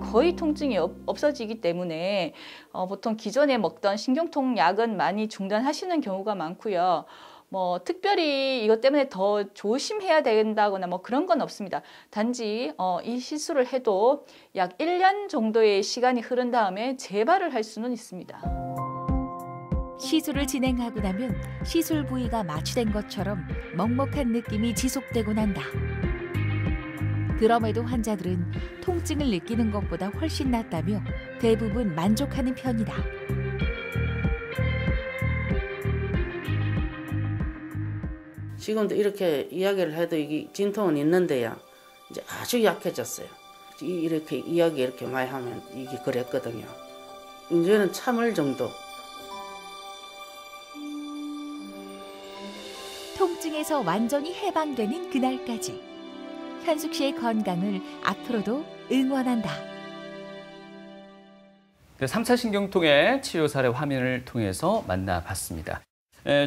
거의 통증이 없, 없어지기 때문에 어, 보통 기존에 먹던 신경통 약은 많이 중단하시는 경우가 많고요. 뭐 특별히 이것 때문에 더 조심해야 된다거나 뭐 그런 건 없습니다. 단지 어, 이 시술을 해도 약 1년 정도의 시간이 흐른 다음에 재발을 할 수는 있습니다. 시술을 진행하고 나면 시술 부위가 마취된 것처럼 먹먹한 느낌이 지속되곤 한다. 그럼에도 환자들은 통증을 느끼는 것보다 훨씬 낫다며 대부분 만족하는 편이다. 지금도 이렇게 이야기를 해도 이게 진통은 있는데요. 이제 아주 약해졌어요. 이- 이렇게 이야기 이렇게 많이 하면 이게 그랬거든요. 이제는 참을 정도. 통증에서 완전히 해방되는 그날까지 현숙 씨의 건강을 앞으로도 응원한다. 그 3차 신경통의 치료 사례 화면을 통해서 만나봤습니다.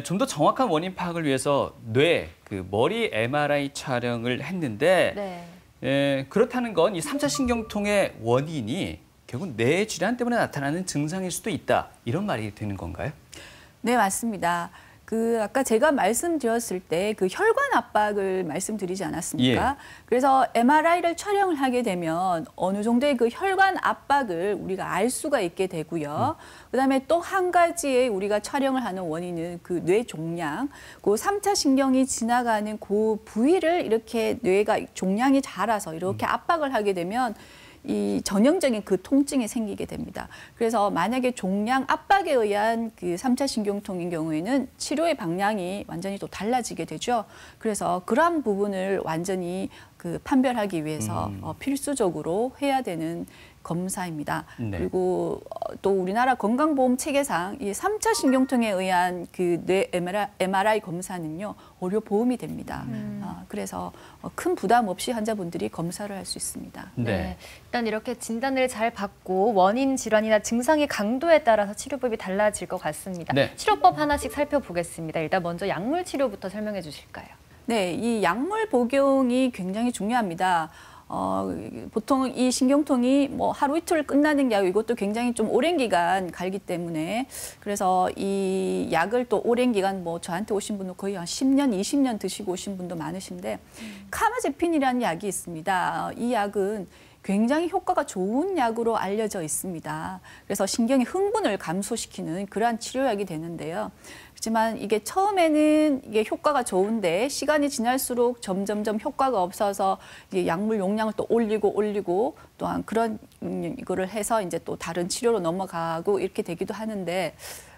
좀 더 정확한 원인 파악을 위해서 뇌, 그 머리 MRI 촬영을 했는데 네. 에, 그렇다는 건이 3차 신경통의 원인이 결국 뇌 질환 때문에 나타나는 증상일 수도 있다. 이런 말이 되는 건가요? 네, 맞습니다. 그 아까 제가 말씀드렸을 때 그 혈관 압박을 말씀드리지 않았습니까? 그래서 MRI를 촬영을 하게 되면 어느 정도의 그 혈관 압박을 우리가 알 수가 있게 되고요. 그다음에 또 한 가지의 우리가 촬영을 하는 원인은 그 뇌 종양, 그 삼차 신경이 지나가는 그 부위를 이렇게 뇌가 종양이 자라서 이렇게 압박을 하게 되면 이 전형적인 그 통증이 생기게 됩니다. 그래서 만약에 종양 압박에 의한 그 삼차 신경통인 경우에는 치료의 방향이 완전히 또 달라지게 되죠. 그래서 그러한 부분을 완전히 그 판별하기 위해서 음. 어, 필수적으로 해야 되는 검사입니다. 네. 그리고 어, 또 우리나라 건강보험 체계상 이 삼차 신경통에 의한 그뇌 MRI 검사는요 의료 보험이 됩니다. 어, 그래서 어, 큰 부담 없이 환자분들이 검사를 할 수 있습니다. 네. 일단 이렇게 진단을 잘 받고 원인 질환이나 증상의 강도에 따라서 치료법이 달라질 것 같습니다. 네. 치료법 하나씩 살펴보겠습니다. 일단 먼저 약물 치료부터 설명해 주실까요? 네, 이 약물 복용이 굉장히 중요합니다. 어, 보통 이 신경통이 뭐 하루 이틀 끝나는 게 아니고 이것도 굉장히 좀 오랜 기간 갈기 때문에 그래서 이 약을 또 오랜 기간 뭐 저한테 오신 분도 거의 한 10년, 20년 드시고 오신 분도 많으신데 카마제핀이라는 약이 있습니다. 어, 이 약은 굉장히 효과가 좋은 약으로 알려져 있습니다. 그래서 신경의 흥분을 감소시키는 그러한 치료약이 되는데요. 그렇지만 이게 처음에는 이게 효과가 좋은데 시간이 지날수록 점점점 효과가 없어서 이게 약물 용량을 또 올리고 올리고 또한 그런 음, 이거를 해서 이제 또 다른 치료로 넘어가고 이렇게 되기도 하는데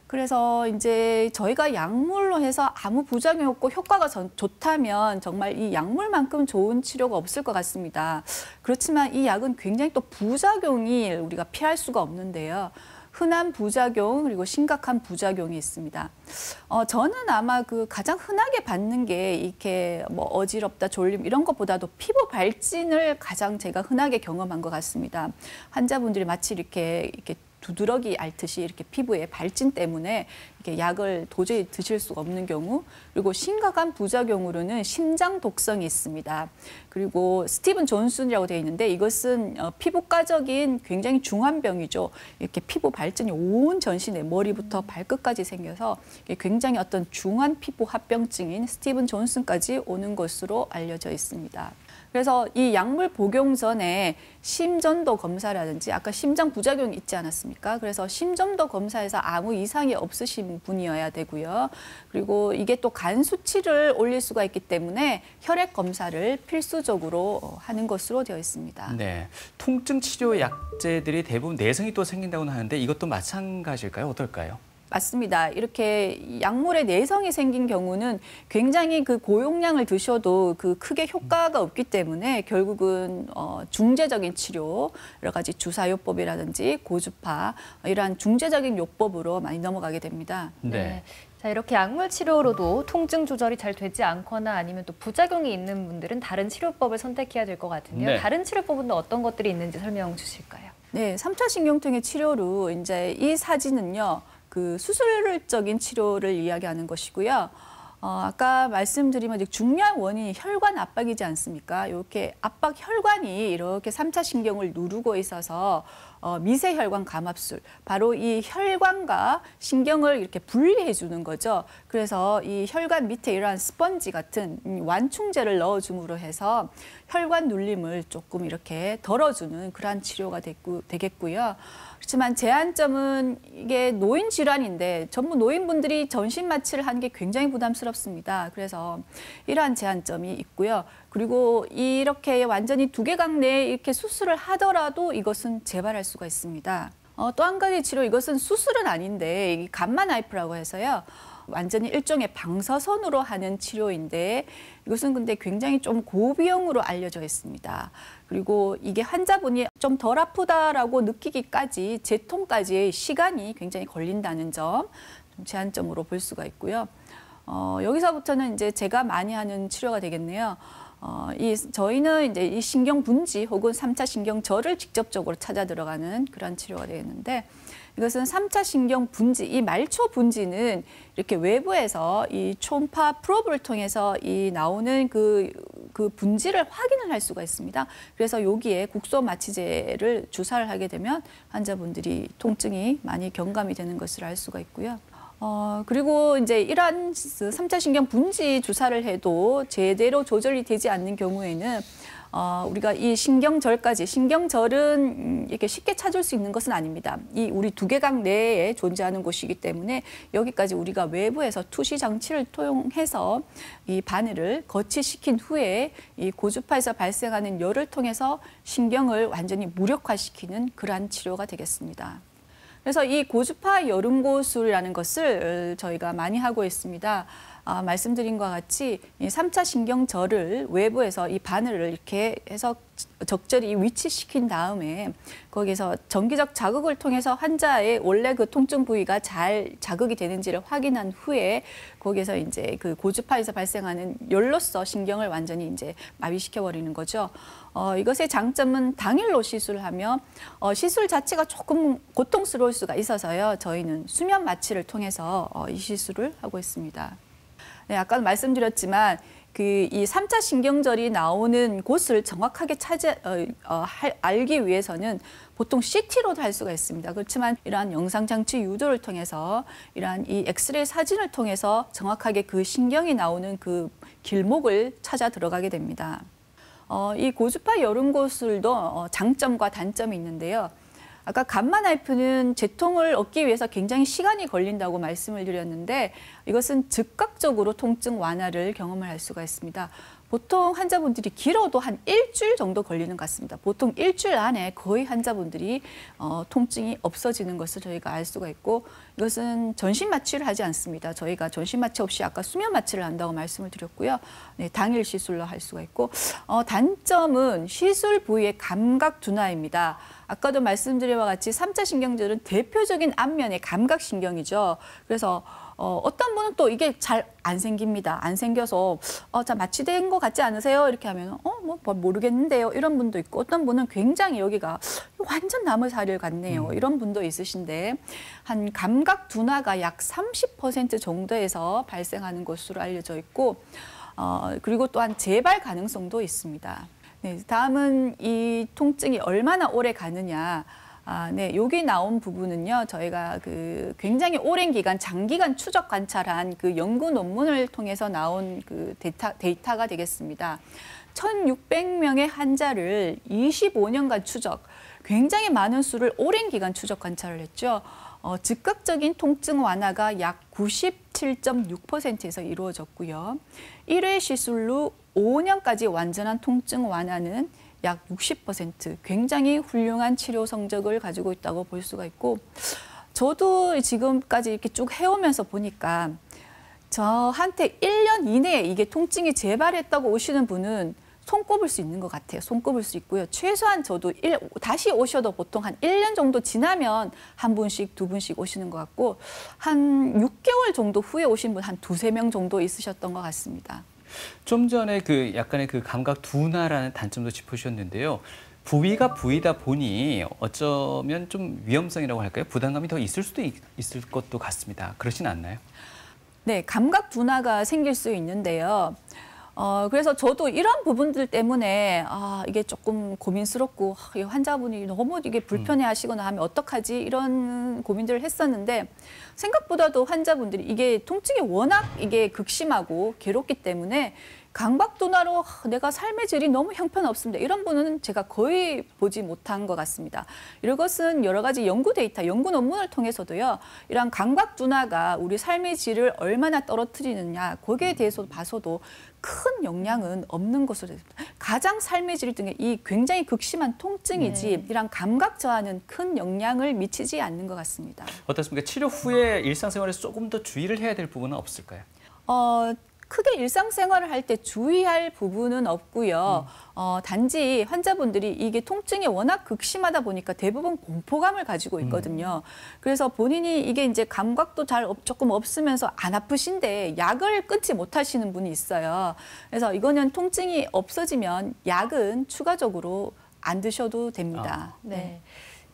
그래서 이제 저희가 약물로 해서 아무 부작용 없고 효과가 전- 좋다면 정말 이 약물만큼 좋은 치료가 없을 것 같습니다. 그렇지만 이 약은 굉장히 또 부작용이 우리가 피할 수가 없는데요. 흔한 부작용 그리고 심각한 부작용이 있습니다. 어, 저는 아마 그 가장 흔하게 받는 게 이렇게 뭐 어지럽다, 졸림 이런 것보다도 피부 발진을 가장 제가 흔하게 경험한 것 같습니다. 환자분들이 마치 이렇게 이렇게 두드러기 앓듯이 이렇게 피부에 발진 때문에 이렇게 약을 도저히 드실 수가 없는 경우 그리고 심각한 부작용으로는 심장 독성이 있습니다. 그리고 스티븐 존슨이라고 되어 있는데 이것은 어, 피부과적인 굉장히 중한 병이죠. 이렇게 피부 발진이 온 전신에 머리부터 발끝까지 생겨서 굉장히 어떤 중한 피부 합병증인 스티븐 존슨까지 오는 것으로 알려져 있습니다. 그래서 이 약물 복용 전에 심전도 검사라든지 아까 심장 부작용이 있지 않았습니까? 그래서 심전도 검사에서 아무 이상이 없으신 분이어야 되고요. 그리고 이게 또 간 수치를 올릴 수가 있기 때문에 혈액 검사를 필수적으로 어, 하는 것으로 되어 있습니다. 네. 통증 치료 약제들이 대부분 내성이 또 생긴다고는 하는데 이것도 마찬가지일까요? 어떨까요? 맞습니다. 이렇게 약물에 내성이 생긴 경우는 굉장히 그 고용량을 드셔도 그 크게 효과가 없기 때문에 결국은 어, 중재적인 치료, 여러 가지 주사요법이라든지 고주파 이러한 중재적인 요법으로 많이 넘어가게 됩니다. 네. 자, 이렇게 약물 치료로도 통증 조절이 잘 되지 않거나 아니면 또 부작용이 있는 분들은 다른 치료법을 선택해야 될 것 같은데요. 네. 다른 치료법은 또 어떤 것들이 있는지 설명 주실까요? 네, 삼차 신경통의 치료로 이제 이 사진은요, 그 수술적인 치료를 이야기하는 것이고요. 어, 아까 말씀드린 이제 중요한 원인이 혈관 압박이지 않습니까? 이렇게 압박 혈관이 이렇게 삼차 신경을 누르고 있어서 어, 미세 혈관 감압술, 바로 이 혈관과 신경을 이렇게 분리해 주는 거죠. 그래서 이 혈관 밑에 이러한 스펀지 같은 이 완충제를 넣어줌으로 해서 혈관 눌림을 조금 이렇게 덜어주는 그러한 치료가 됐고, 되겠고요. 그렇지만 제한점은 이게 노인 질환인데 전부 노인분들이 전신 마취를 하는 게 굉장히 부담스럽습니다. 그래서 이러한 제한점이 있고요. 그리고 이렇게 완전히 두개각 내에 이렇게 수술을 하더라도 이것은 재발할 수가 있습니다. 어, 또 한 가지 치료 이것은 수술은 아닌데 이 감마 나이프라고 해서요. 완전히 일종의 방사선으로 하는 치료인데 이것은 근데 굉장히 좀 고비용으로 알려져 있습니다. 그리고 이게 환자분이 좀 덜 아프다라고 느끼기까지 재통까지의 시간이 굉장히 걸린다는 점좀 제한점으로 볼 수가 있고요. 어, 여기서부터는 이제 제가 많이 하는 치료가 되겠네요. 어, 이 저희는 이제 이 신경 분지 혹은 삼차 신경절을 직접적으로 찾아 들어가는 그런 치료가 되겠는데 이것은 삼차 신경 분지, 이 말초 분지는 이렇게 외부에서 이 초음파 프로브를 통해서 이 나오는 그, 그 분지를 확인을 할 수가 있습니다. 그래서 여기에 국소 마취제를 주사를 하게 되면 환자분들이 통증이 많이 경감이 되는 것을 알 수가 있고요. 어, 그리고 이제 이러한 3차 신경 분지 주사를 해도 제대로 조절이 되지 않는 경우에는 어, 우리가 이 신경절까지 신경절은 음, 이렇게 쉽게 찾을 수 있는 것은 아닙니다. 이 우리 두개각 내에 존재하는 곳이기 때문에 여기까지 우리가 외부에서 투시 장치를 통해서 이 바늘을 거치시킨 후에 이 고주파에서 발생하는 열을 통해서 신경을 완전히 무력화시키는 그러한 치료가 되겠습니다. 그래서 이 고주파 여름고술이라는 것을 저희가 많이 하고 있습니다. 아, 말씀드린 것과 같이 이 3차 신경절을 외부에서 이 바늘을 이렇게 해서 적절히 위치시킨 다음에 거기서 정기적 자극을 통해서 환자의 원래 그 통증 부위가 잘 자극이 되는지를 확인한 후에 거기서 이제 그 고주파에서 발생하는 열로서 신경을 완전히 이제 마비시켜 버리는 거죠. 어, 이것의 장점은 당일로 시술하며 어, 시술 자체가 조금 고통스러울 수가 있어서요. 저희는 수면 마취를 통해서 어, 이 시술을 하고 있습니다. 네, 아까 말씀드렸지만 그이 삼차 신경절이 나오는 곳을 정확하게 찾아 어, 어, 할, 알기 위해서는 보통 CT로도 할 수가 있습니다. 그렇지만 이러한 영상 장치 유도를 통해서 이러한 이 엑스레이 사진을 통해서 정확하게 그 신경이 나오는 그 길목을 찾아 들어가게 됩니다. 어, 이 고주파 여름 고술도 어, 장점과 단점이 있는데요. 아까 감마 나이프는 제통을 얻기 위해서 굉장히 시간이 걸린다고 말씀을 드렸는데 이것은 즉각적으로 통증 완화를 경험을 할 수가 있습니다. 보통 환자분들이 길어도 한 일주일 정도 걸리는 것 같습니다. 보통 일주일 안에 거의 환자분들이 어, 통증이 없어지는 것을 저희가 알 수가 있고 이것은 전신 마취를 하지 않습니다. 저희가 전신 마취 없이 아까 수면 마취를 한다고 말씀을 드렸고요. 네, 당일 시술로 할 수가 있고 어, 단점은 시술 부위의 감각 둔화입니다. 아까도 말씀드린 바와 같이 삼차 신경절은 대표적인 안면의 감각 신경이죠. 그래서 어, 어떤 분은 또 이게 잘 안 생깁니다. 안 생겨서 어, 자 마취된 것 같지 않으세요? 이렇게 하면 어, 뭐, 뭐 모르겠는데요. 이런 분도 있고 어떤 분은 굉장히 여기가 완전 나무 사릴 같네요. 음. 이런 분도 있으신데 한 감각 둔화가 약 30% 정도에서 발생하는 것으로 알려져 있고 어, 그리고 또한 재발 가능성도 있습니다. 네, 다음은 이 통증이 얼마나 오래 가느냐. 아, 네, 여기 나온 부분은요, 저희가 그 굉장히 오랜 기간, 장기간 추적 관찰한 그 연구 논문을 통해서 나온 그 데이터, 데이터가 되겠습니다. 1,600명의 환자를 25년간 추적, 굉장히 많은 수를 오랜 기간 추적 관찰을 했죠. 어, 즉각적인 통증 완화가 약 97.6%에서 이루어졌고요. 1회 시술로 5년까지 완전한 통증 완화는 약 60% 굉장히 훌륭한 치료 성적을 가지고 있다고 볼 수가 있고 저도 지금까지 이렇게 쭉 해오면서 보니까 저한테 1년 이내에 이게 통증이 재발했다고 오시는 분은 손꼽을 수 있는 것 같아요. 손꼽을 수 있고요. 최소한 저도 일, 다시 오셔도 보통 한 1년 정도 지나면 한 분씩, 두 분씩 오시는 것 같고 한 6개월 정도 후에 오신 분 한 두세 명 정도 있으셨던 것 같습니다. 좀 전에 그 약간의 그 감각 둔화라는 단점도 짚으셨는데요. 부위가 부위다 보니 어쩌면 좀 위험성이라고 할까요? 부담감이 더 있을 수도 있, 을 것도 같습니다. 그렇진 않나요? 네, 감각 둔화가 생길 수 있는데요. 어, 그래서 저도 이런 부분들 때문에 아, 이게 조금 고민스럽고 아, 이 환자분이 너무 이게 불편해 하시거나 하면 어떡하지? 이런 고민들을 했었는데 생각보다도 환자분들이 이게 통증이 워낙 이게 극심하고 괴롭기 때문에 강박도나로 내가 삶의 질이 너무 형편없습니다. 이런 분은 제가 거의 보지 못한 것 같습니다. 이것은 여러 가지 연구 데이터, 연구 논문을 통해서도요. 이러한 강박둔화가 우리 삶의 질을 얼마나 떨어뜨리느냐 거기에 대해서 봐서도 큰 영향은 없는 것으로 가장 삶의 질 등의 이 굉장히 극심한 통증이지 네. 이런 감각 저하는 큰 영향을 미치지 않는 것 같습니다. 어떻습니까? 치료 후에 일상생활에서 조금 더 주의를 해야 될 부분은 없을까요? 어, 크게 일상생활을 할 때 주의할 부분은 없고요. 음. 어, 단지 환자분들이 이게 통증이 워낙 극심하다 보니까 대부분 공포감을 가지고 음. 있거든요. 음. 그래서 본인이 이게 이제 감각도 잘 조금 없으면서 안 아프신데 약을 끊지 못하시는 분이 있어요. 그래서 이거는 통증이 없어지면 약은 추가적으로 안 드셔도 됩니다. 아. 네. 네.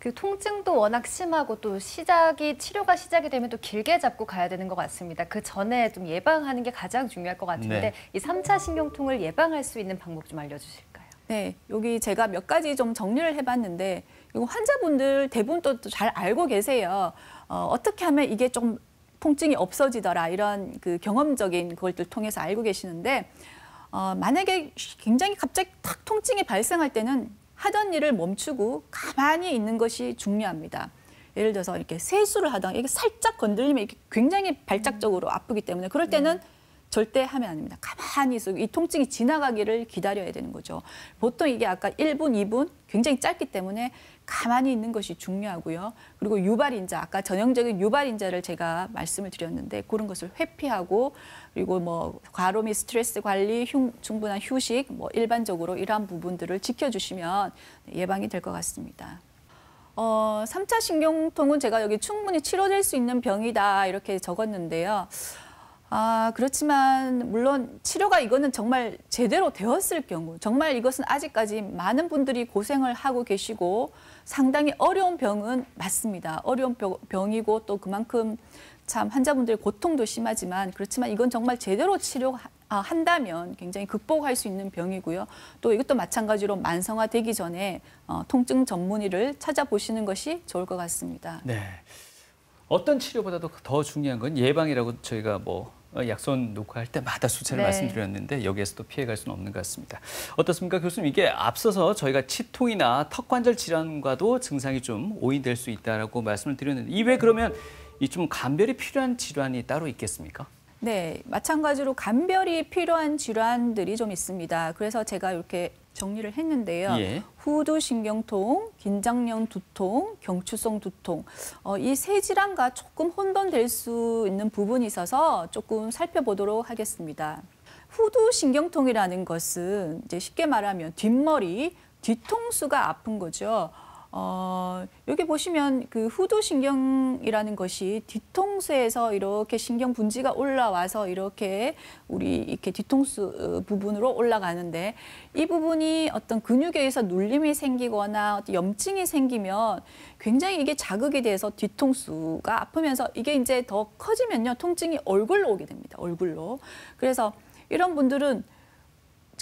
그 통증도 워낙 심하고 또 시작이 치료가 시작이 되면 또 길게 잡고 가야 되는 것 같습니다. 그 전에 좀 예방하는 게 가장 중요할 것 같은데 네. 이 3차 신경통을 예방할 수 있는 방법 좀 알려주실까요? 네, 여기 제가 몇 가지 좀 정리를 해봤는데 이거 환자분들 대부분 또 잘 알고 계세요. 어, 어떻게 하면 이게 좀 통증이 없어지더라 이런 그 경험적인 그것들 통해서 알고 계시는데 어, 만약에 굉장히 갑자기 탁 통증이 발생할 때는 하던 일을 멈추고 가만히 있는 것이 중요합니다. 예를 들어서 이렇게 세수를 하다가 이게 살짝 건들리면 이게 굉장히 발작적으로 아프기 때문에 그럴 때는 절대 하면 안 됩니다. 가만히 있어 이 통증이 지나가기를 기다려야 되는 거죠. 보통 이게 아까 1분, 2분 굉장히 짧기 때문에 가만히 있는 것이 중요하고요. 그리고 유발인자, 아까 전형적인 유발인자를 제가 말씀을 드렸는데 그런 것을 회피하고 그리고 뭐 과로 및 스트레스 관리, 휴, 충분한 휴식, 뭐 일반적으로 이러한 부분들을 지켜주시면 예방이 될 것 같습니다. 어, 3차 신경통은 제가 여기 충분히 치료될 수 있는 병이다 이렇게 적었는데요. 아, 그렇지만 물론 치료가 이거는 정말 제대로 되었을 경우 정말 이것은 아직까지 많은 분들이 고생을 하고 계시고 상당히 어려운 병은 맞습니다. 어려운 병, 이고또 그만큼 참 환자분들의 고통도 심하지만 그렇지만 이건 정말 제대로 치료한다면 굉장히 극복할 수 있는 병이고요. 또 이것도 마찬가지로 만성화되기 전에 어, 통증 전문의를 찾아보시는 것이 좋을 것 같습니다. 네. 어떤 치료보다도 더 중요한 건 예방이라고 저희가 뭐 어, 약손 녹화할 때마다 수차를 네. 말씀드렸는데 여기에서도 피해갈 수는 없는 것 같습니다. 어떻습니까, 교수님? 이게 앞서서 저희가 치통이나 턱 관절 질환과도 증상이 좀 오인될 수 있다라고 말씀을 드렸는데 이외 그러면 이 좀 감별이 필요한 질환이 따로 있겠습니까? 네, 마찬가지로 감별이 필요한 질환들이 좀 있습니다. 그래서 제가 이렇게 정리를 했는데요. 예. 후두신경통, 긴장형 두통, 경추성 두통 어, 이 세 질환과 조금 혼돈될 수 있는 부분이 있어서 조금 살펴보도록 하겠습니다. 후두신경통이라는 것은 이제 쉽게 말하면 뒷머리, 뒤통수가 아픈 거죠. 어, 여기 보시면 그 후두신경이라는 것이 뒤통수에서 이렇게 신경 분지가 올라와서 이렇게 우리 이렇게 뒤통수 어, 부분으로 올라가는데 이 부분이 어떤 근육에 의해서 눌림이 생기거나 염증이 생기면 굉장히 이게 자극이 돼서 뒤통수가 아프면서 이게 이제 더 커지면요 통증이 얼굴로 오게 됩니다. 얼굴로. 그래서 이런 분들은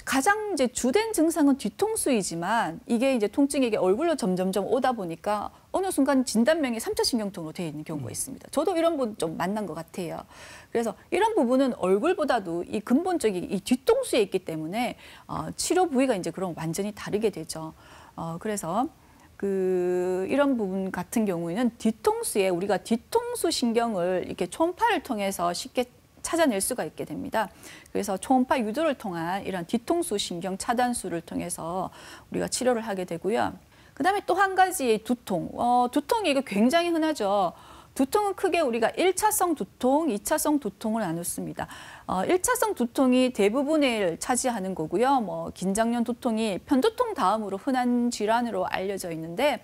가장 이제 주된 증상은 뒤통수이지만 이게 이제 통증이 게 얼굴로 점점점 오다 보니까 어느 순간 진단명이 삼차 신경통으로 되어 있는 경우가 음. 있습니다. 저도 이런 분 좀 만난 것 같아요. 그래서 이런 부분은 얼굴보다도 이 근본적인 이 뒤통수에 있기 때문에 어, 치료 부위가 이제 그럼 완전히 다르게 되죠. 어, 그래서 그 이런 부분 같은 경우에는 뒤통수에 우리가 뒤통수 신경을 이렇게 초음파를 통해서 쉽게 찾아낼 수가 있게 됩니다. 그래서 초음파 유도를 통한 이런 뒤통수 신경 차단술을 통해서 우리가 치료를 하게 되고요. 그다음에 또 한 가지 두통. 어, 두통이 이거 굉장히 흔하죠. 두통은 크게 우리가 일차성 두통, 이차성 두통을 나눴습니다. 어, 1차성 두통이 대부분을 차지하는 거고요. 뭐 긴장년 두통이 편두통 다음으로 흔한 질환으로 알려져 있는데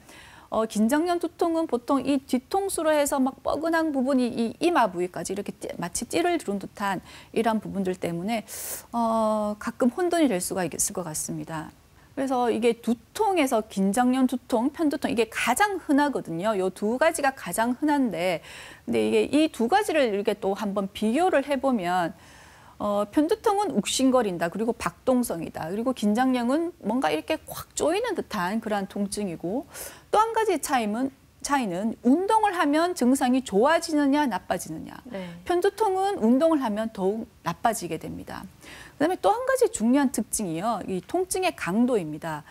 어, 긴장년 두통은 보통 이 뒤통수로 해서 막 뻐근한 부분이 이 이마 부위까지 이렇게 띠, 마치 띠를 두른 듯한 이러한 부분들 때문에 어, 가끔 혼돈이 될 수가 있을 것 같습니다. 그래서 이게 두통에서 긴장년 두통, 편두통 이게 가장 흔하거든요. 요 두 가지가 가장 흔한데 근데 이게 이 두 가지를 이렇게 또 한번 비교를 해 보면 어, 편두통은 욱신거린다. 그리고 박동성이다. 그리고 긴장량은 뭔가 이렇게 꽉 조이는 듯한 그러한 통증이고 또 한 가지 차이는 차이는 운동을 하면 증상이 좋아지느냐 나빠지느냐. 네. 편두통은 운동을 하면 더욱 나빠지게 됩니다. 그다음에 또 한 가지 중요한 특징이요. 이 통증의 강도입니다.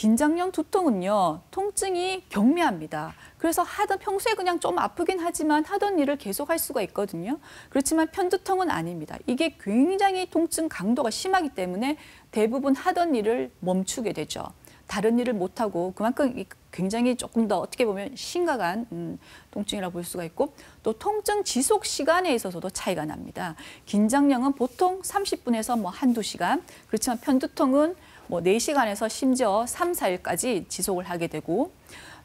긴장형 두통은요, 통증이 경미합니다. 그래서 하던 평소에 그냥 좀 아프긴 하지만 하던 일을 계속 할 수가 있거든요. 그렇지만 편두통은 아닙니다. 이게 굉장히 통증 강도가 심하기 때문에 대부분 하던 일을 멈추게 되죠. 다른 일을 못하고 그만큼 굉장히 조금 더 어떻게 보면 심각한 음, 통증이라 볼 수가 있고 또 통증 지속 시간에 있어서도 차이가 납니다. 긴장량은 보통 30분에서 뭐 한두 시간 그렇지만 편두통은 뭐 4시간에서 심지어 3, 4일까지 지속을 하게 되고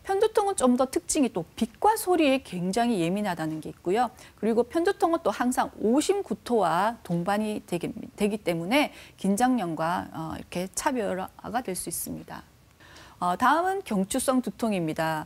편두통은 좀 더 특징이 또 빛과 소리에 굉장히 예민하다는 게 있고요. 그리고 편두통은 또 항상 오심구토와 동반이 되기, 되기 때문에 긴장령과 어, 이렇게 차별화가 될 수 있습니다. 어, 다음은 경추성 두통입니다.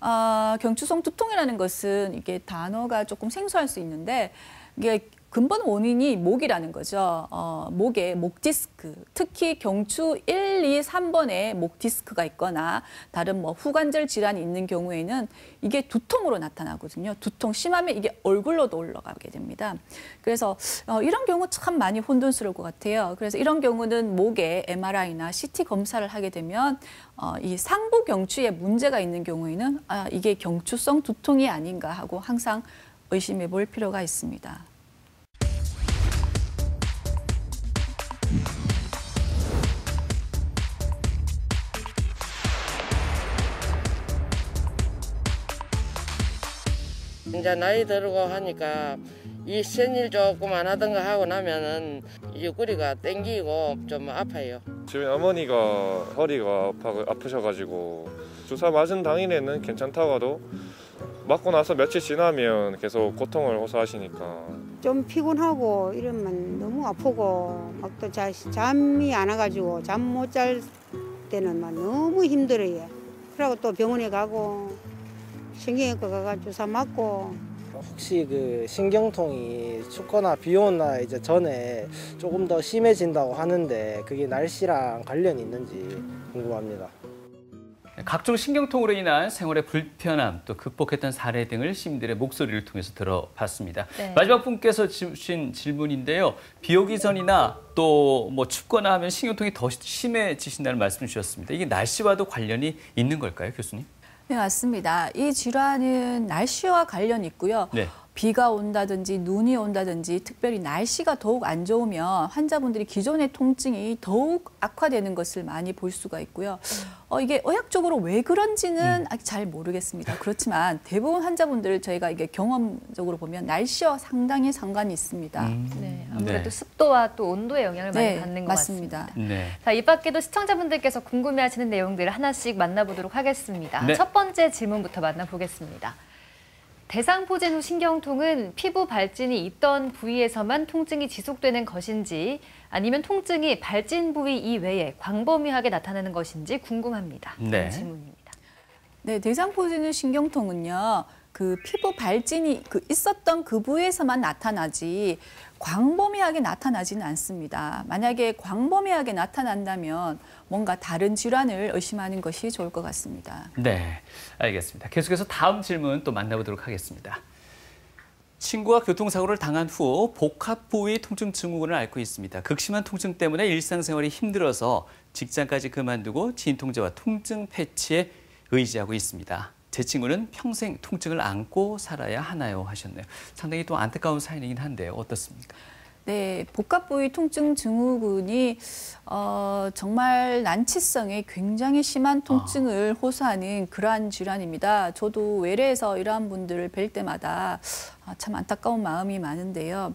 어, 경추성 두통이라는 것은 이게 단어가 조금 생소할 수 있는데 이게 근본 원인이 목이라는 거죠. 어, 목에 목 디스크, 특히 경추 1, 2, 3번에 목 디스크가 있거나 다른 뭐 후관절 질환이 있는 경우에는 이게 두통으로 나타나거든요. 두통 심하면 이게 얼굴로도 올라가게 됩니다. 그래서 어, 이런 경우 참 많이 혼돈스러울 것 같아요. 그래서 이런 경우는 목에 MRI나 CT 검사를 하게 되면 어, 이 상부 경추에 문제가 있는 경우에는 아, 이게 경추성 두통이 아닌가 하고 항상 의심해 볼 필요가 있습니다. 이제 나이 들고 하니까 이 센일 조금 안 하던가 하고 나면은 옆구리가 땡기고 좀 아파요. 지금 어머니가 허리가 아파, 아프셔가지고 주사 맞은 당일에는 괜찮다가도 맞고 나서 며칠 지나면 계속 고통을 호소하시니까 좀 피곤하고 이러면 너무 아프고 막 또 잠이 안 와가지고 잠 못 잘 때는 막 너무 힘들어요. 그러고 또 병원에 가고 신경외과 가가 주사 맞고 혹시 그 신경통이 춥거나 비 오는 날 이제 전에 조금 더 심해진다고 하는데 그게 날씨랑 관련이 있는지 궁금합니다. 각종 신경통으로 인한 생활의 불편함 또 극복했던 사례 등을 시민들의 목소리를 통해서 들어봤습니다. 네. 마지막 분께서 주신 질문인데요. 비 오기 전이나 또 뭐 춥거나 하면 신경통이 더 심해지신다는 말씀 주셨습니다. 이게 날씨와도 관련이 있는 걸까요, 교수님? 네, 맞습니다. 이 질환은 날씨와 관련이 있고요. 네. 비가 온다든지 눈이 온다든지 특별히 날씨가 더욱 안 좋으면 환자분들이 기존의 통증이 더욱 악화되는 것을 많이 볼 수가 있고요. 어, 이게 의학적으로 왜 그런지는 아직 잘 모르겠습니다. 그렇지만 대부분 환자분들 저희가 이게 경험적으로 보면 날씨와 상당히 상관이 있습니다. 네, 아무래도 네. 습도와 또 온도의 영향을 많이 네, 받는 것 맞습니다. 같습니다. 네. 자, 이 밖에도 시청자분들께서 궁금해하시는 내용들을 하나씩 만나보도록 하겠습니다. 네. 첫 번째 질문부터 만나보겠습니다. 대상포진 후 신경통은 피부 발진이 있던 부위에서만 통증이 지속되는 것인지 아니면 통증이 발진 부위 이외에 광범위하게 나타나는 것인지 궁금합니다. 네. 질문입니다. 네, 대상포진의 신경통은요. 그 피부 발진이 그 있었던 그 부위에서만 나타나지 광범위하게 나타나지는 않습니다. 만약에 광범위하게 나타난다면 뭔가 다른 질환을 의심하는 것이 좋을 것 같습니다. 네, 알겠습니다. 계속해서 다음 질문 또 만나보도록 하겠습니다. 친구가 교통사고를 당한 후 복합 부위 통증 증후군을 앓고 있습니다. 극심한 통증 때문에 일상생활이 힘들어서 직장까지 그만두고 진통제와 통증 패치에 의지하고 있습니다. 제 친구는 평생 통증을 안고 살아야 하나요? 하셨네요. 상당히 또 안타까운 사연이긴 한데요. 어떻습니까? 네, 복합 부위 통증 증후군이 어, 정말 난치성의 굉장히 심한 통증을 호소하는 그러한 질환입니다. 저도 외래에서 이러한 분들을 뵐 때마다 아, 참 안타까운 마음이 많은데요.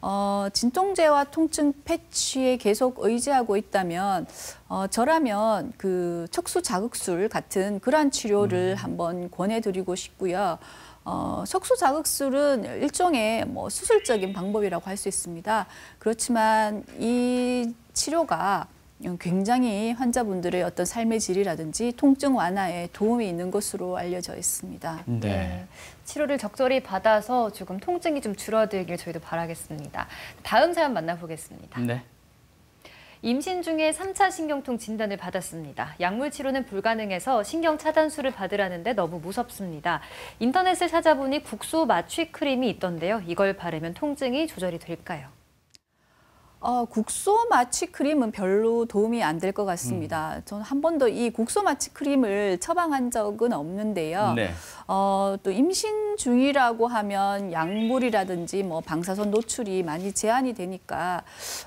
어, 진통제와 통증 패치에 계속 의지하고 있다면 어, 저라면 그 척수 자극술 같은 그러한 치료를 한번 권해드리고 싶고요. 어, 석수 자극술은 일종의 뭐 수술적인 방법이라고 할 수 있습니다. 그렇지만 이 치료가 굉장히 환자분들의 어떤 삶의 질이라든지 통증 완화에 도움이 있는 것으로 알려져 있습니다. 네. 치료를 적절히 받아서 조금 통증이 좀 줄어들길 저희도 바라겠습니다. 다음 사연 만나보겠습니다. 네. 임신 중에 3차 신경통 진단을 받았습니다. 약물 치료는 불가능해서 신경 차단술을 받으라는데 너무 무섭습니다. 인터넷을 찾아보니 국소 마취 크림이 있던데요. 이걸 바르면 통증이 조절이 될까요? 어, 국소 마취 크림은 별로 도움이 안 될 것 같습니다. 저는 한 번도 이 국소 마취 크림을 처방한 적은 없는데요. 네. 어, 또 임신 중이라고 하면 약물이라든지 뭐 방사선 노출이 많이 제한이 되니까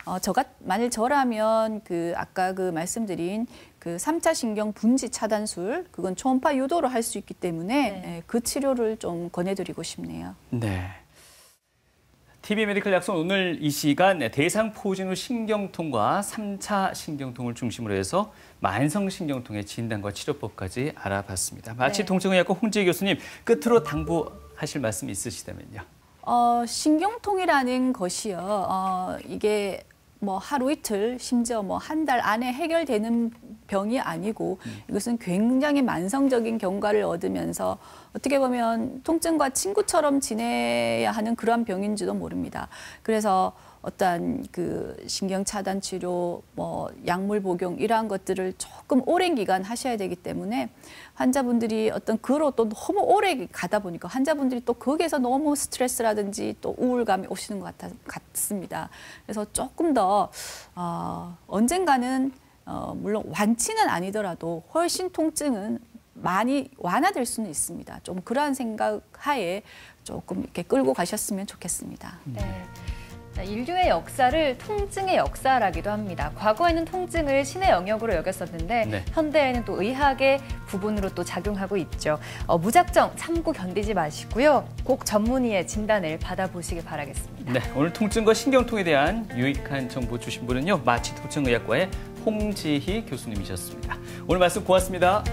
어, 저가 만일 저라면 그 아까 그 말씀드린 그 삼차 신경 분지 차단술 그건 초음파 유도로 할 수 있기 때문에 네. 예, 그 치료를 좀 권해드리고 싶네요. 네. TV 메디컬 약속 오늘 이 시간 대상 포진 후 신경통과 3차 신경통을 중심으로 해서 만성 신경통의 진단과 치료법까지 알아봤습니다. 마취 네. 통증의학과 홍지혜 교수님 끝으로 당부하실 말씀 있으시다면요. 어, 신경통이라는 것이요. 어, 이게 뭐 하루 이틀 심지어 뭐 한 달 안에 해결되는 병이 아니고 이것은 굉장히 만성적인 경과를 얻으면서 어떻게 보면 통증과 친구처럼 지내야 하는 그러한 병인지도 모릅니다. 그래서 어떠한 그 신경 차단 치료, 뭐 약물 복용 이러한 것들을 조금 오랜 기간 하셔야 되기 때문에 환자분들이 어떤 그로 또 너무 오래 가다 보니까 환자분들이 또 거기에서 너무 스트레스라든지 또 우울감이 오시는 것 같아, 같습니다. 그래서 조금 더 어, 언젠가는 어, 물론 완치는 아니더라도 훨씬 통증은 많이 완화될 수는 있습니다. 좀 그러한 생각 하에 조금 이렇게 끌고 가셨으면 좋겠습니다. 네. 자, 인류의 역사를 통증의 역사라기도 합니다. 과거에는 통증을 신의 영역으로 여겼었는데 네. 현대에는 또 의학의 부분으로 또 작용하고 있죠. 어, 무작정 참고 견디지 마시고요. 꼭 전문의의 진단을 받아보시길 바라겠습니다. 네, 오늘 통증과 신경통에 대한 유익한 정보 주신 분은요 마취통증의학과의 홍지희 교수님이셨습니다. 오늘 말씀 고맙습니다.